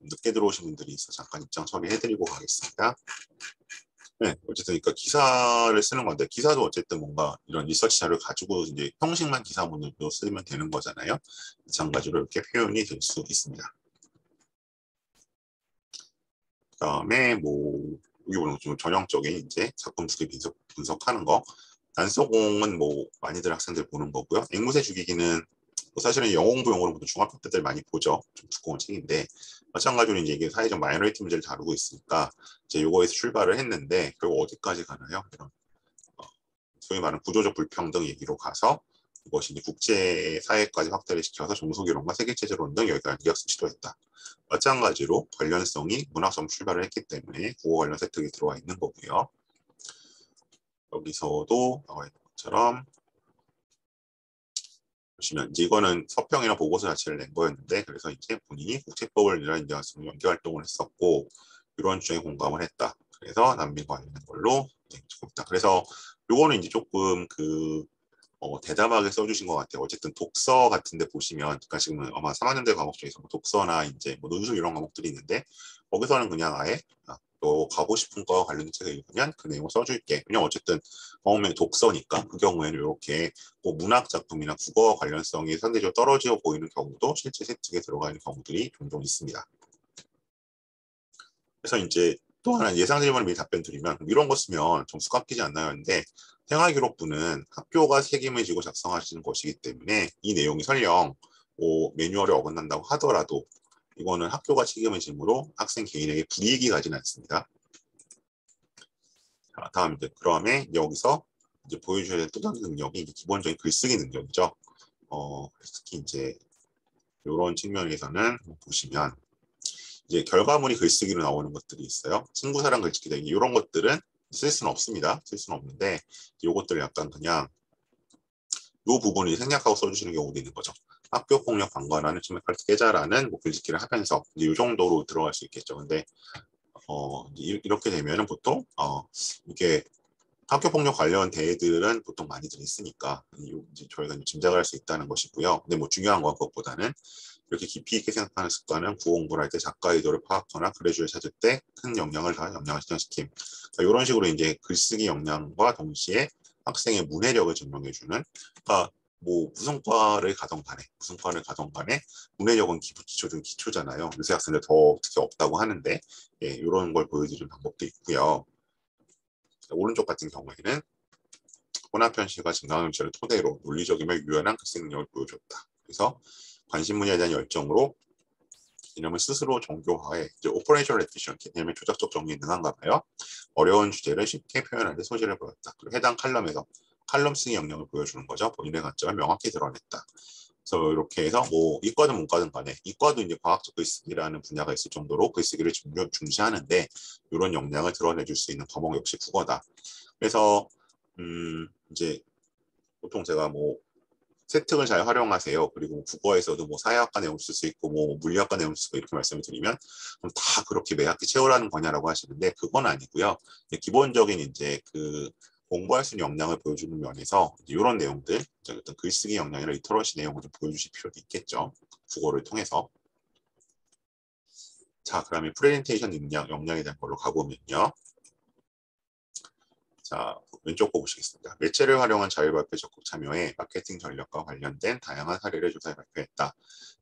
늦게 들어오신 분들이 있어 잠깐 입장 처리해드리고 가겠습니다. 네, 어쨌든 그러니까 기사를 쓰는 건데 기사도 어쨌든 뭔가 이런 리서치 자료를 가지고 이제 형식만 기사문으로 쓰면 되는 거잖아요. 마찬가지로 이렇게 표현이 될 수 있습니다. 그다음에 뭐 여기 보는 좀 전형적인 이제 작품 두개 분석, 분석하는 거. 난서공은 뭐 많이들 학생들 보는 거고요. 앵무새 죽이기는 뭐 사실은 영어 공부 용어로 모두 중학교 때들 많이 보죠. 좀 두꺼운 책인데 마찬가지로 이제 이게 사회적 마이너리티 문제를 다루고 있으니까 이제 요거에서 출발을 했는데 그리고 어디까지 가나요? 이런 어, 소위 말하는 구조적 불평등 얘기로 가서 이것이 이제 국제 사회까지 확대를 시켜서 종속이론과 세계체제론 등 여기까지 이학습 시도했다. 마찬가지로 관련성이 문학점 출발을 했기 때문에 국어 관련 세특이 들어와 있는 거고요. 여기서도 나와 있는 것처럼 보시면 이제 이거는 서평이나 보고서 자체를 낸 거였는데 그래서 이제 본인이 국제법을 이런 연기 활동을 했었고 이런 주에 공감을 했다. 그래서 난민과 관련된 걸로 있다. 그래서 요거는 이제 조금 그 어, 대담하게 써주신 것 같아요. 어쨌든 독서 같은데 보시면, 그러니까 지금은 아마 3학년대 과목 중에서 뭐 독서나 이제 뭐 논술 이런 과목들이 있는데 거기서는 그냥 아예 아, 너 가고 싶은 거 관련된 책을 읽으면 그 내용을 써줄게. 그냥 어쨌든 경험의 독서니까 그 경우에는 이렇게 뭐 문학 작품이나 국어 관련성이 상대적으로 떨어져 보이는 경우도 실제 세특에 들어가 있는 경우들이 종종 있습니다. 그래서 이제 또 하나 예상 질문을 미리 답변 드리면 이런 거 쓰면 점수 깎이지 않나요? 근데 생활기록부는 학교가 책임을 지고 작성하시는 것이기 때문에 이 내용이 설령 뭐 매뉴얼에 어긋난다고 하더라도 이거는 학교가 책임을 지므로 학생 개인에게 불이익이 가지는 않습니다. 자, 다음 이제 그다음에 여기서 이제 보여줘야 될 또 다른 능력이 기본적인 글쓰기 능력이죠. 어, 특히 이제 이런 측면에서는 보시면 이제 결과물이 글쓰기로 나오는 것들이 있어요. 친구사랑 글쓰기 이런 것들은 쓸 수는 없습니다. 쓸 수는 없는데 이것들 약간 그냥 이 부분을 생략하고 써주시는 경우도 있는 거죠. 학교 폭력 방관하는 치맥할 깨자라는 뭐 글짓기를 하면서 이 정도로 들어갈 수 있겠죠. 근데 어 이렇게 되면은 보통 어 이게 학교 폭력 관련 대회들은 보통 많이들 있으니까 이제 저희가 짐작을 할수 있다는 것이고요. 근데 뭐 중요한 건 그것보다는 이렇게 깊이 있게 생각하는 습관은 구호 공부를 할 때 작가 의도를 파악하거나 글래주를 찾을 때 큰 영향을 다 영향을 실현시킴. 그러니까 이런 식으로 이제 글쓰기 역량과 동시에 학생의 문해력을 증명해주는 그러니까 뭐 무슨 과를 가던 간에 무슨 과를 가던 간에 문해력은 기초, 기초 중 기초잖아요. 요새 학생들 더 특히 없다고 하는데 예, 이런 걸 보여드리는 방법도 있고요. 오른쪽 같은 경우에는 혼합 현실과 증강현실을 토대로 논리적이며 유연한 글쓰기 능력을 보여줬다. 그래서 관심 분야에 대한 열정으로 개념을 스스로 정교화해 이제 operation definition 개념의 조작적 정의에 능한가 봐요. 어려운 주제를 쉽게 표현하는 소질을 보였다. 그리고 해당 칼럼에서 칼럼 쓰기 역량을 보여주는 거죠. 본인의 관점을 명확히 드러냈다. 그래서 이렇게 해서 뭐 이과든 문과든 간에 이과도 이제 과학적 글쓰기라는 분야가 있을 정도로 글쓰기를 중시하는데 이런 역량을 드러내줄 수 있는 과목 역시 국어다. 그래서 음 이제 보통 제가 뭐 세특을 잘 활용하세요. 그리고 국어에서도 뭐 사회학과 내용 쓸 수 있고 뭐 물리학과 내용 쓸수 있고 이렇게 말씀을 드리면 그럼 다 그렇게 매 학기 채우라는 거냐라고 하시는데 그건 아니고요. 기본적인 이제 그 공부할 수 있는 역량을 보여주는 면에서 이런 내용들, 어떤 글쓰기 역량이나 리터러시 내용을 좀 보여주실 필요도 있겠죠. 국어를 통해서. 자, 그다음에 프레젠테이션 능력, 역량에 대한 걸로 가보면요. 자, 왼쪽 거 보시겠습니다. 매체를 활용한 자율발표 적극 참여에 마케팅 전략과 관련된 다양한 사례를 조사해 발표했다.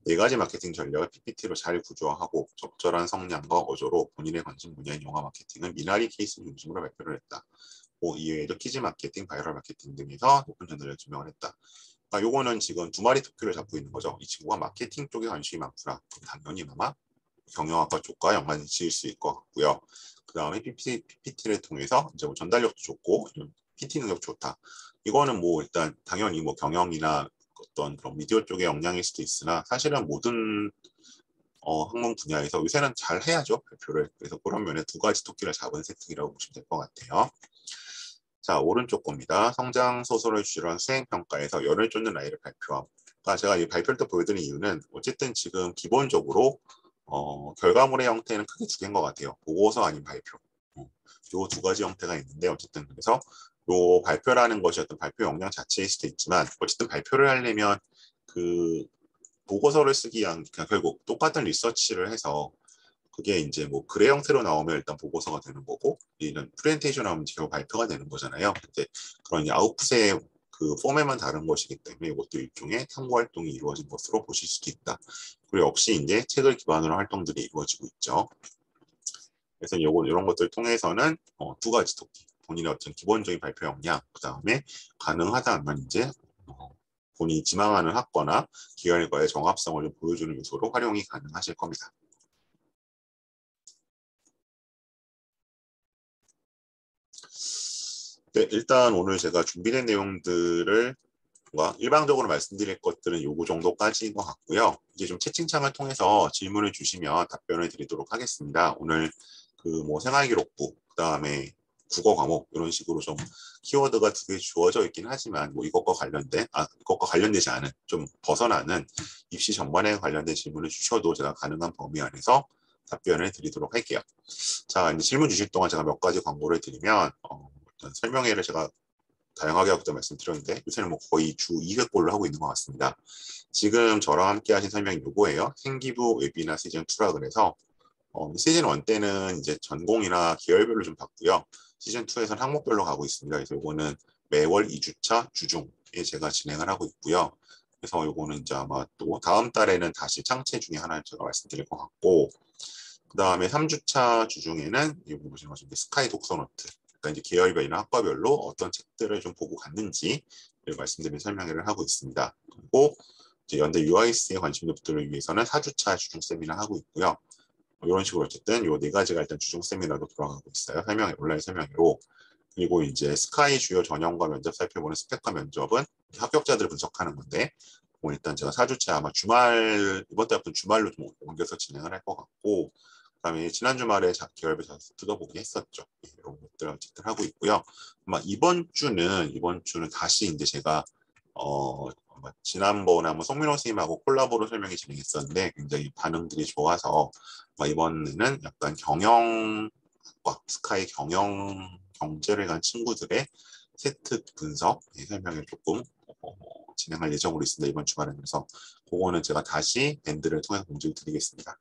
네 가지 마케팅 전략을 PPT로 잘 구조화하고 적절한 성량과 어조로 본인의 관심 분야인 영화 마케팅은 미나리 케이스 중심으로 발표를 했다. 뭐 이외에도 키즈 마케팅, 바이럴 마케팅 등에서 높은 전달을 증명을 했다. 그러니까 요거는 지금 두 마리 토끼를 잡고 있는 거죠. 이 친구가 마케팅 쪽에 관심이 많구나. 당연히 아마 경영학과 쪽과 연관이 지을 수 있을 것 같고요. 그 다음에 PPT, PPT를 통해서 이제 뭐 전달력도 좋고 PT 능력 좋다. 이거는 뭐 일단 당연히 뭐 경영이나 어떤 그런 미디어 쪽의 역량일 수도 있으나 사실은 모든 어, 학문 분야에서 요새는 잘 해야죠 발표를. 그래서 그런 면에 두 가지 토끼를 잡은 세팅이라고 보시면 될 것 같아요. 자 오른쪽 겁니다. 성장 소설을 주제로 한 수행 평가에서 열을 쫓는 아이를 발표함. 그러니까 제가 이 발표를 또 보여드린 이유는 어쨌든 지금 기본적으로 어, 결과물의 형태는 크게 두 개인 것 같아요. 보고서 아닌 발표. 어, 요두 가지 형태가 있는데 어쨌든 그래서 요 발표라는 것이 어떤 발표 역량 자체일 수도 있지만 어쨌든 발표를 하려면 그 보고서를 쓰기 위한 그냥 결국 똑같은 리서치를 해서 그게 이제 뭐 글의 형태로 나오면 일단 보고서가 되는 거고 이는 프레젠테이션 하면 결국 발표가 되는 거잖아요. 근데 그런 아웃풋의 그 포맷만 다른 것이기 때문에 이것도 일종의 탐구 활동이 이루어진 것으로 보실 수도 있다. 그리고 역시 이제 책을 기반으로 활동들이 이루어지고 있죠. 그래서 요거 이런 것들 을 통해서는 어, 두 가지 토끼. 본인의 어떤 기본적인 발표 역량, 그 다음에 가능하다면 이제 어, 본인이 지망하는 학과나 기관과의 정합성을 좀 보여주는 요소로 활용이 가능하실 겁니다. 네, 일단 오늘 제가 준비된 내용들을 일방적으로 말씀드릴 것들은 요거 정도까지인 것 같고요. 이제 좀 채팅창을 통해서 질문을 주시면 답변을 드리도록 하겠습니다. 오늘 그 뭐 생활기록부, 그 다음에 국어 과목 이런 식으로 좀 키워드가 두 개 주어져 있긴 하지만 뭐 이것과 관련된 아 이것과 관련되지 않은 좀 벗어나는 입시 전반에 관련된 질문을 주셔도 제가 가능한 범위 안에서 답변을 드리도록 할게요. 자 이제 질문 주실 동안 제가 몇 가지 광고를 드리면 어, 설명회를 제가 다양하게 있다 말씀드렸는데 요새는 뭐 거의 주 2회꼴로 하고 있는 것 같습니다. 지금 저랑 함께 하신 설명이 요거예요. 생기부 웨비나 시즌 2라 그래서 어, 시즌 1 때는 이제 전공이나 계열별로 좀 봤고요. 시즌 2에서는 항목별로 가고 있습니다. 그래서 요거는 매월 2주차 주중에 제가 진행을 하고 있고요. 그래서 요거는 이제 아마 또 다음 달에는 다시 창체 중에 하나 제가 말씀드릴 것 같고 그 다음에 3주차 주중에는 이거 보시는 것처럼 스카이 독서노트 그러니까 이제 계열별이나 학과별로 어떤 책들을 좀 보고 갔는지 말씀드린 설명회를 하고 있습니다. 그리고 연대 UIC에 관심 있는 분들을 위해서는 4주차 주중 세미나 하고 있고요. 이런 식으로 어쨌든 요 네 가지가 일단 주중 세미나로 돌아가고 있어요. 설명회 온라인 설명회로 그리고 이제 스카이 주요 전형과 면접 살펴보는 스펙과 면접은 합격자들을 분석하는 건데 뭐 일단 제가 4주차 아마 주말 이번 달부터 주말로 좀 옮겨서 진행을 할 것 같고 그다음에 지난 주말에 자서 뜯어보기 했었죠. 예, 이런 것들 어쨌든 하고 있고요. 아마 이번 주는 이번 주는 다시 이제 제가 어 지난번에 한번 송민호 선생님하고 콜라보로 설명이 진행했었는데 굉장히 반응들이 좋아서 이번에는 약간 경영과 스카이 경영 경제를 간 친구들의 세트 분석 설명을 조금 어, 진행할 예정으로 있습니다. 이번 주말에 그래서 그거는 제가 다시 밴드를 통해서 공지를 드리겠습니다.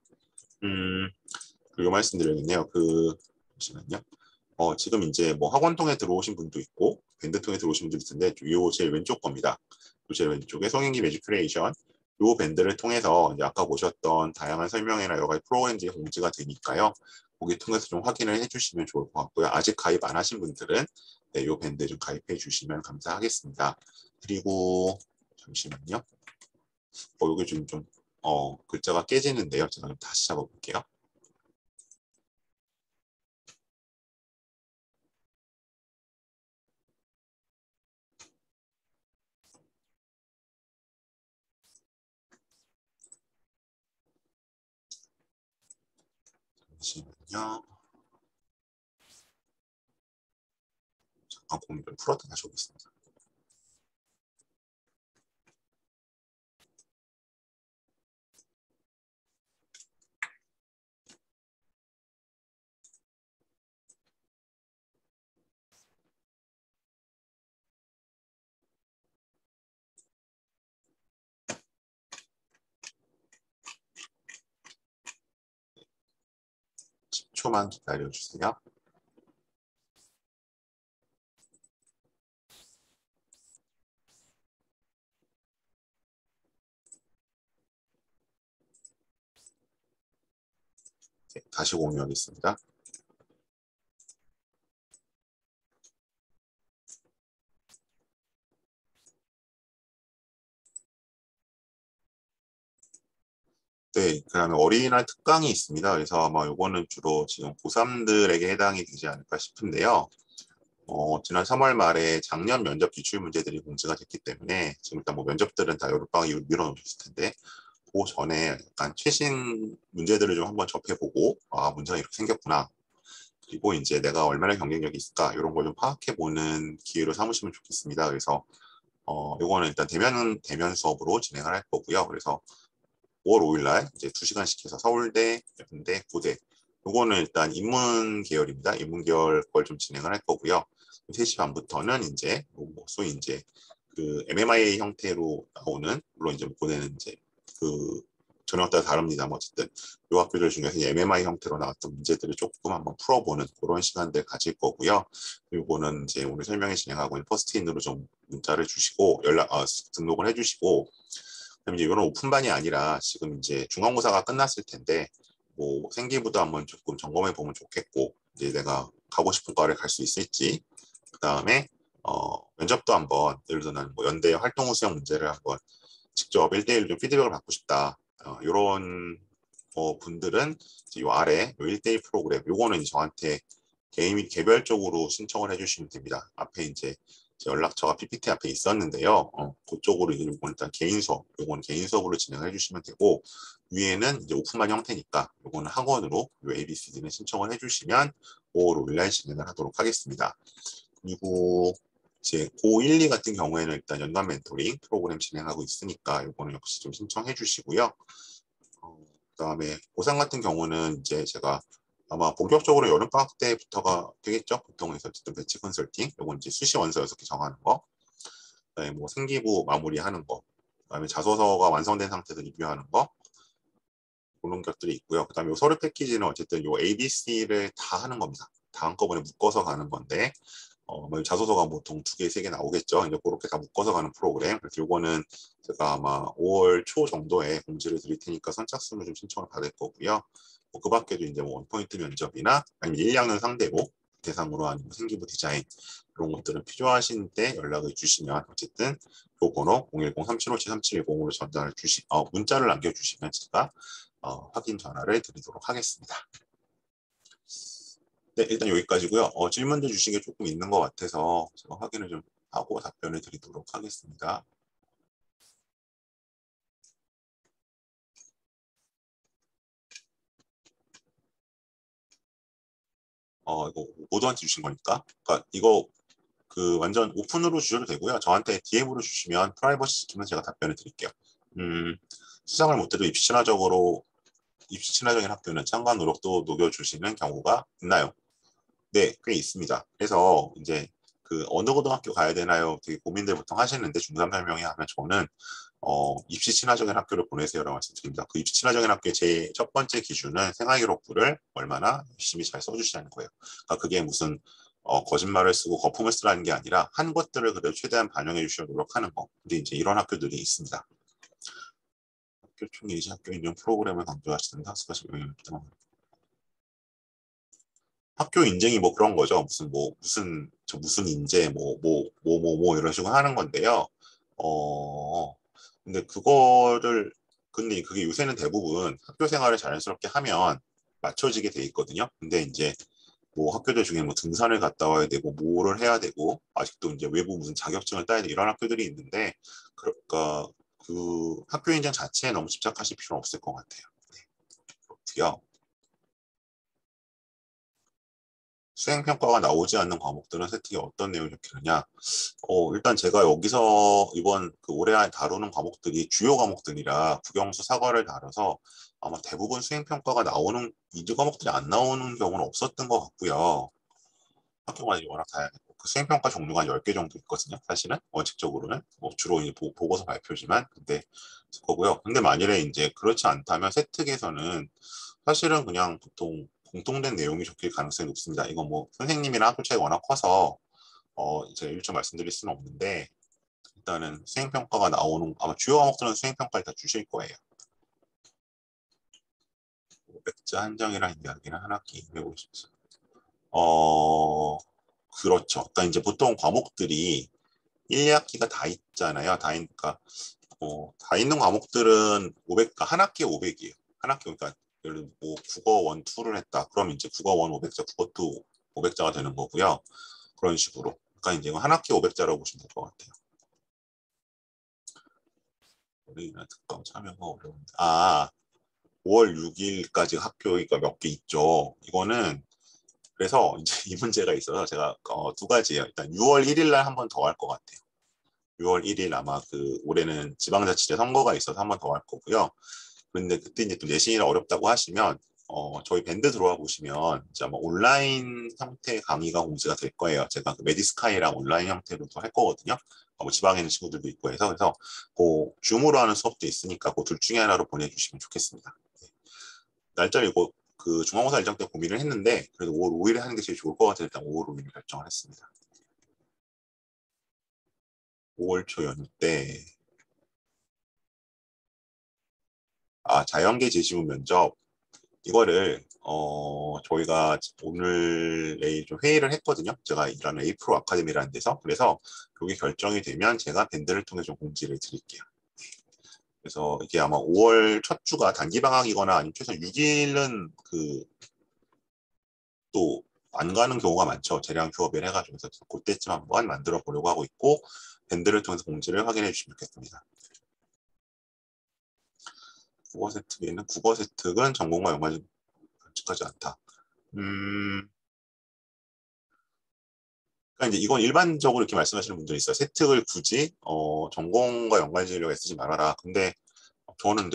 음, 그리고 말씀드려야겠네요. 그 잠시만요. 어, 지금 이제 뭐 학원 통해 들어오신 분도 있고 밴드 통해 들어오신 분도 있는데 요 제일 왼쪽 겁니다. 요 제일 왼쪽에 생기부 magic creation 요 밴드를 통해서 이제 아까 보셨던 다양한 설명이나 여러 가지 프로그램들이 공지가 되니까요. 거기 통해서 좀 확인을 해주시면 좋을 것 같고요. 아직 가입 안 하신 분들은 네, 요 밴드 좀 가입해 주시면 감사하겠습니다. 그리고 잠시만요. 어, 여기 좀, 좀, 어, 글자가 깨지는데요. 제가 좀 다시 잡아볼게요. 잠시만요. 잠깐 공유 좀 풀었다 다시 오겠습니다. 초만 기다려주세요. 네, 다시 공유하겠습니다. 네, 그다음에 어린이날 특강이 있습니다. 그래서 아마 요거는 주로 지금 고3들에게 해당이 되지 않을까 싶은데요. 어, 지난 3월 말에 작년 면접 기출 문제들이 공지가 됐기 때문에 지금 일단 뭐 면접들은 다 여름방학 이후로 밀어놓으셨을 텐데 그 전에 약간 최신 문제들을 좀 한번 접해보고 아 문제가 이렇게 생겼구나 그리고 이제 내가 얼마나 경쟁력이 있을까 이런 걸 좀 파악해보는 기회로 삼으시면 좋겠습니다. 그래서 어, 요거는 일단 대면 대면 수업으로 진행을 할 거고요. 그래서 5월 5일 날 이제 2시간씩 해서 서울대, 연대, 고대 요거는 일단 인문 계열입니다. 인문 계열 걸 좀 진행을 할 거고요. 3시 반부터는 이제 뭐 소위 이제 그 MMI 형태로 나오는 물론 이제 고대는 이제 그 저녁 따라 다릅니다. 뭐 어쨌든 요 학교들 중에서 MMI 형태로 나왔던 문제들을 조금 한번 풀어보는 그런 시간들 가질 거고요. 요거는 이제 오늘 설명회 진행하고 있는 퍼스트인으로 좀 문자를 주시고 연락 아, 등록을 해주시고 그럼 이제 이런 오픈반이 아니라 지금 이제 중간고사가 끝났을 텐데 뭐 생기부도 한번 조금 점검해 보면 좋겠고 이제 내가 가고 싶은 과를 갈 수 있을지 그 다음에 어, 면접도 한번 예를 들어 나는 뭐 연대 활동 우수형 문제를 한번 직접 1대1 좀 피드백을 받고 싶다 어, 이런 어, 분들은 이 아래 요 1대1 프로그램 요거는 저한테 개인 개별적으로 신청을 해주시면 됩니다. 앞에 이제 연락처가 PPT 앞에 있었는데요. 어, 그쪽으로 이제 요건 일단 개인 수업, 요건 개인 수업으로 진행해 주시면 되고 위에는 이제 오픈반 형태니까 요거는 학원으로 요 ABCD는 신청을 해 주시면 5월 5일 날 진행을 하도록 하겠습니다. 그리고 이제 고1, 2 같은 경우에는 일단 연관 멘토링 프로그램 진행하고 있으니까 요거는 역시 좀 신청해 주시고요. 어, 그다음에 고3 같은 경우는 이제 제가 아마 본격적으로 여름방학 때부터가 되겠죠. 보통 에서 어쨌든 배치 컨설팅, 요건 이제 수시 원서 개 정하는 거, 그다음에 뭐 생기부 마무리하는 거, 그다음에 자소서가 완성된 상태에서 리뷰하는 거, 그런 것들이 있고요. 그다음에 요 서류 패키지는 어쨌든 요 A, B, C를 다 하는 겁니다. 다 한꺼번에 묶어서 가는 건데, 어, 뭐 자소서가 보통 두 개, 세 개 나오겠죠. 이제 그렇게 다 묶어서 가는 프로그램. 그래서 요거는 제가 아마 5월 초 정도에 공지를 드릴 테니까 선착순을 좀 신청을 받을 거고요. 뭐 그 밖에도 이제 뭐 원포인트 면접이나 아니면 1, 2학년 상대로 대상으로 하는 뭐 생기부 디자인 이런 것들은 필요하신 때 연락을 주시면 어쨌든 요 번호 010-3757-3710으로 전달을 주시, 어, 문자를 남겨주시면 제가 어, 확인 전화를 드리도록 하겠습니다. 네, 일단 여기까지고요. 어, 질문도 주신 게 조금 있는 것 같아서 제가 확인을 좀 하고 답변을 드리도록 하겠습니다. 어, 이거 모두한테 주신 거니까. 그러니까 이거 그 완전 오픈으로 주셔도 되고요. 저한테 DM으로 주시면 프라이버시 시키면 제가 답변을 드릴게요. 음, 수상을 못해도 입시 친화적으로 입시 친화적인 학교는 참관 노력도 녹여주시는 경우가 있나요? 네, 꽤 있습니다. 그래서 이제 그 어느 고등학교 가야 되나요? 되게 고민들 보통 하시는데 중3 설명회 하면 저는 어, 입시 친화적인 학교를 보내세요라고 말씀드립니다. 그 입시 친화적인 학교의 제 첫 번째 기준은 생활기록부를 얼마나 열심히 잘 써주시는 거예요. 그러니까 그게 무슨 어, 거짓말을 쓰고 거품을 쓰라는 게 아니라 한 것들을 그래도 최대한 반영해 주시려 노력하는 거. 근데 이제 이런 학교들이 있습니다. 학교 총일시 학교 인정 프로그램을 강조하시는 학습하시 영향이 있다. 학교 인증이 뭐 그런 거죠. 무슨 뭐 무슨 저 무슨 인재 뭐 뭐 뭐 뭐 뭐 이런 식으로 하는 건데요. 어 근데 그거를 근데 그게 요새는 대부분 학교 생활을 자연스럽게 하면 맞춰지게 돼 있거든요. 근데 이제 뭐 학교들 중에 뭐 등산을 갔다 와야 되고 뭐를 해야 되고 아직도 이제 외부 무슨 자격증을 따야 되고 이런 학교들이 있는데 그러니까 그 학교 인증 자체에 너무 집착하실 필요는 없을 것 같아요. 네. 그렇고요. 수행평가가 나오지 않는 과목들은 세팅에 어떤 내용이 적히느냐 어, 일단 제가 여기서 이번 그 올해 안에 다루는 과목들이 주요 과목들이라 국영수 사과를 다뤄서 아마 대부분 수행평가가 나오는 이주 과목들이 안 나오는 경우는 없었던 것 같고요. 학교가 워낙 다양했고 그 수행평가 종류가 한 10개 정도 있거든요. 사실은 원칙적으로는 뭐 주로 이제 보, 고서 발표지만 근데 거고요. 근데 만일에 이제 그렇지 않다면 세특에서는 사실은 그냥 보통 공통된 내용이 적힐 가능성이 높습니다. 이건 뭐 선생님이랑 학교 차이 워낙 커서 어 이제 일점 말씀드릴 수는 없는데 일단은 수행평가가 나오는 아마 주요 과목들은 수행평가를 다 주실 거예요. 500자 한정이라는 이야기는 한 학기 250자. 어 그렇죠. 그러니까 이제 보통 과목들이 1, 2학기가 다 있잖아요. 다 있니까 어, 다 있는 과목들은 500, 한 학기에 500이에요. 한 학기 그러니까 예를 들면 뭐 국어 one, two를 했다. 그럼 이제 국어 one 500자, 국어 two 500자가 되는 거고요. 그런 식으로. 그러니까 이제 한 학기 500자라고 보시면 될 것 같아요. 우리나 특강 참여가 어려운데. 아, 5월 6일까지 학교가 몇 개 있죠. 이거는 그래서 이제 이 문제가 있어서 제가 어, 두 가지예요. 일단 6월 1일 날 한 번 더 할 것 같아요. 6월 1일 아마 그 올해는 지방자치제 선거가 있어서 한 번 더 할 거고요. 그런데 그때 이제 또 내신이라 어렵다고 하시면 어, 저희 밴드 들어와 보시면 이제 아마 온라인 형태 강의가 공지가 될 거예요. 제가 그 메디스카이랑 온라인 형태로도 할 거거든요. 어, 뭐 지방에 있는 친구들도 있고 해서 그래서 그 줌으로 하는 수업도 있으니까 그 둘 중에 하나로 보내주시면 좋겠습니다. 네. 날짜를 이거 그 중간고사 일정 때 고민을 했는데 그래도 5월 5일에 하는 게 제일 좋을 것 같아서 일단 5월 5일 결정을 했습니다. 5월 초 연휴 때 아, 자연계 제시문 면접 이거를 어 저희가 오늘 내일 좀 회의를 했거든요. 제가 일하는 에이프로 아카데미라는 데서 그래서 그게 결정이 되면 제가 밴드를 통해 좀 공지를 드릴게요. 그래서 이게 아마 5월 첫 주가 단기 방학이거나 아니면 최소 6일은 그 또 안 가는 경우가 많죠. 재량 휴업을 해가지고 그래서 그때쯤 한번 만들어 보려고 하고 있고 밴드를 통해서 공지를 확인해 주시면 좋겠습니다. 국어 세특에는 국어 세특은 전공과 연관이 솔직하지 않다. 음, 그러니까 이제 이건 일반적으로 이렇게 말씀하시는 분들이 있어요. 세특을 굳이 어, 전공과 연관 지으려고 애쓰지 말아라. 근데 저는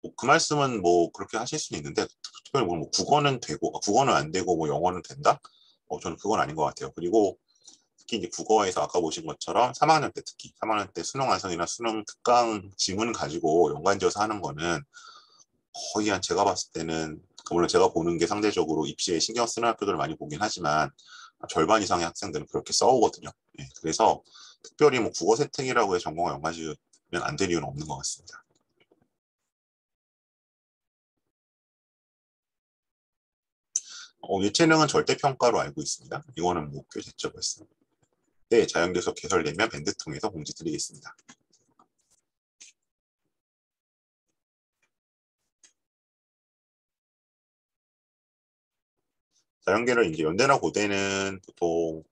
뭐그 말씀은 뭐 그렇게 하실 수는 있는데 특별히 뭐 국어는 되고 국어는 안 되고 뭐 영어는 된다? 어, 저는 그건 아닌 것 같아요. 그리고 특히 이제 국어에서 아까 보신 것처럼 3학년 때 특히 3학년 때 수능 완성이나 수능 특강 지문 가지고 연관지어서 하는 거는 거의 한 제가 봤을 때는 물론 제가 보는 게 상대적으로 입시에 신경 쓰는 학교들을 많이 보긴 하지만 절반 이상의 학생들은 그렇게 써오거든요. 네, 그래서 특별히 뭐 국어 세팅이라고 해서 전공과 연관지으면 안 될 이유는 없는 것 같습니다. 어, 예체능은 절대평가로 알고 있습니다. 이거는 목표 제적이었 네, 자연교섭 개설되면 밴드 통해서 공지 드리겠습니다. 자연계를 이제 연대나 고대는 보통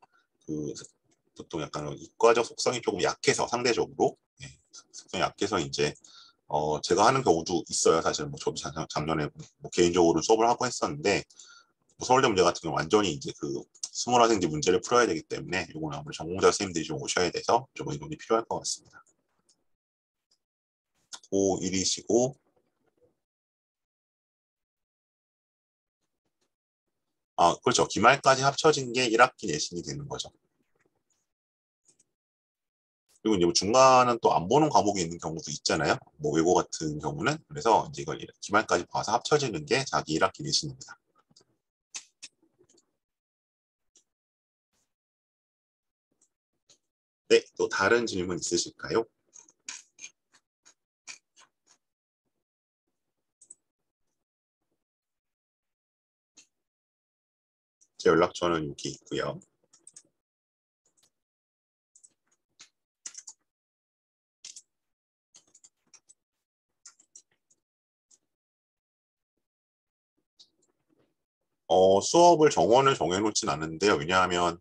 그 보통 약간 이과적 속성이 조금 약해서 상대적으로 네, 속성이 약해서 이제 어 제가 하는 경우도 있어요. 사실 뭐 저도 작년에 뭐 개인적으로 수업을 하고 했었는데 뭐 서울대 문제 같은 경우 완전히 이제 그 스물학생지 문제를 풀어야 되기 때문에 이거는 아무래도 전공자 선생님들이 좀 오셔야 돼서 좀 의논이 필요할 것 같습니다. 고1이시고 아 그렇죠. 기말까지 합쳐진 게 1학기 내신이 되는 거죠. 그리고 이제 뭐 중간은 또 안 보는 과목이 있는 경우도 있잖아요. 뭐 외고 같은 경우는 그래서 이제 이걸 기말까지 봐서 합쳐지는 게 자기 1학기 내신입니다. 네, 또 다른 질문 있으실까요? 제 연락처는 여기 있고요. 어, 수업을 정원을 정해놓진 않는데요. 왜냐하면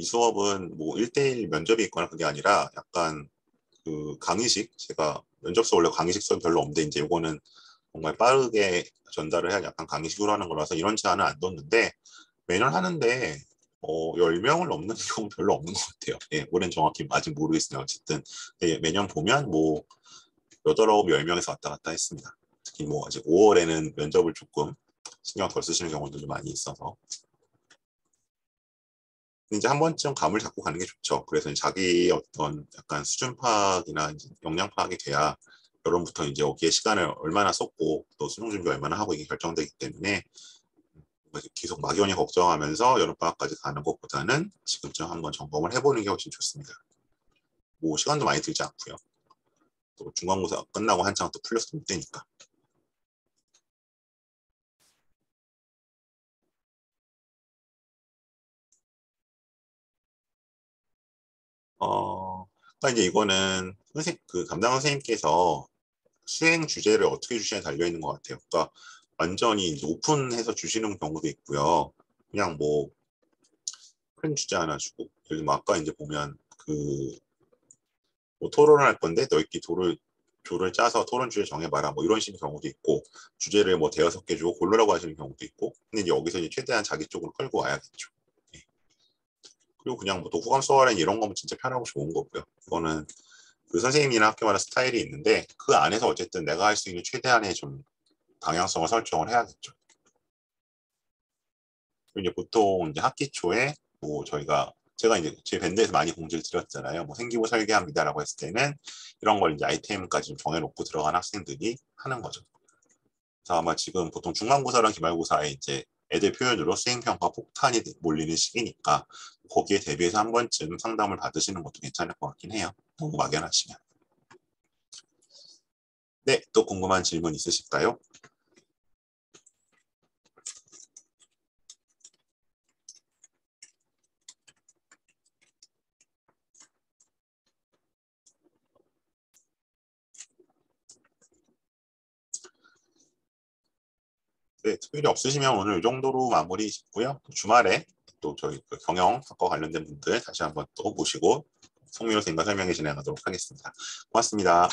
이 수업은 뭐 1대1 면접이 있거나 그게 아니라 약간 그 강의식 제가 면접서 원래 강의식 수업이 별로 없는데 이제 이거는 정말 빠르게 전달을 해야 약간 강의식으로 하는 거라서 이런 제한은 안 뒀는데 매년 하는데 어, 10명을 넘는 경우 별로 없는 것 같아요. 예, 올해는 정확히 아직 모르겠으나 어쨌든 예, 매년 보면 뭐 8, 9, 10명에서 왔다 갔다 했습니다. 특히 뭐 아직 5월에는 면접을 조금 신경 덜 쓰시는 경우들도 많이 있어서 이제 한 번쯤 감을 잡고 가는 게 좋죠. 그래서 자기 어떤 약간 수준 파악이나 역량 파악이 돼야 여론부터 이제 여기에 시간을 얼마나 썼고 또 수능 준비 얼마나 하고 이게 결정되기 때문에 계속 막연히 걱정하면서 여름 방학까지 가는 것보다는 지금쯤 한번 점검을 해보는 게 훨씬 좋습니다. 뭐 시간도 많이 들지 않고요. 또 중간고사 끝나고 한창 또못 되니까. 어, 그러니까 이제 이거는 선생 그 담당 선생님께서 수행 주제를 어떻게 주시냐에 달려 있는 것 같아요. 그러니까 완전히 오픈해서 주시는 경우도 있고요. 그냥 뭐 큰 주제 하나 주고 예를 들면 아까 이제 보면 그 뭐 토론을 할 건데 너희끼리 도를 조를 짜서 토론 주제 정해봐라 뭐 이런 식의 경우도 있고 주제를 뭐 대여섯 개 주고 고르라고 하시는 경우도 있고 근데 이제 여기서 이제 최대한 자기 쪽으로 끌고 와야겠죠. 네. 그리고 그냥 뭐 독후감 소화는 이런 거면 진짜 편하고 좋은 거고요. 이거는 그 선생님이나 학교마다 스타일이 있는데 그 안에서 어쨌든 내가 할 수 있는 최대한의 좀 방향성을 설정을 해야겠죠. 이제 보통 이제 학기 초에 뭐 저희가 제가 이제 제 밴드에서 많이 공지를 드렸잖아요. 뭐 생기부 설계합니다라고 했을 때는 이런 걸 이제 아이템까지 좀 정해놓고 들어간 학생들이 하는 거죠. 그래서 아마 지금 보통 중간고사랑 기말고사에 이제 애들 표현으로 수행평가 폭탄이 몰리는 시기니까 거기에 대비해서 한 번쯤 상담을 받으시는 것도 괜찮을 것 같긴 해요. 너무 막연하시면. 네, 또 궁금한 질문 있으실까요? 네, 특별히 없으시면 오늘 이 정도로 마무리 짓고요. 주말에 또 저희 그 경영학과 관련된 분들 다시 한번 또 모시고 성민호 선생님과 설명해 진행하도록 하겠습니다. 고맙습니다.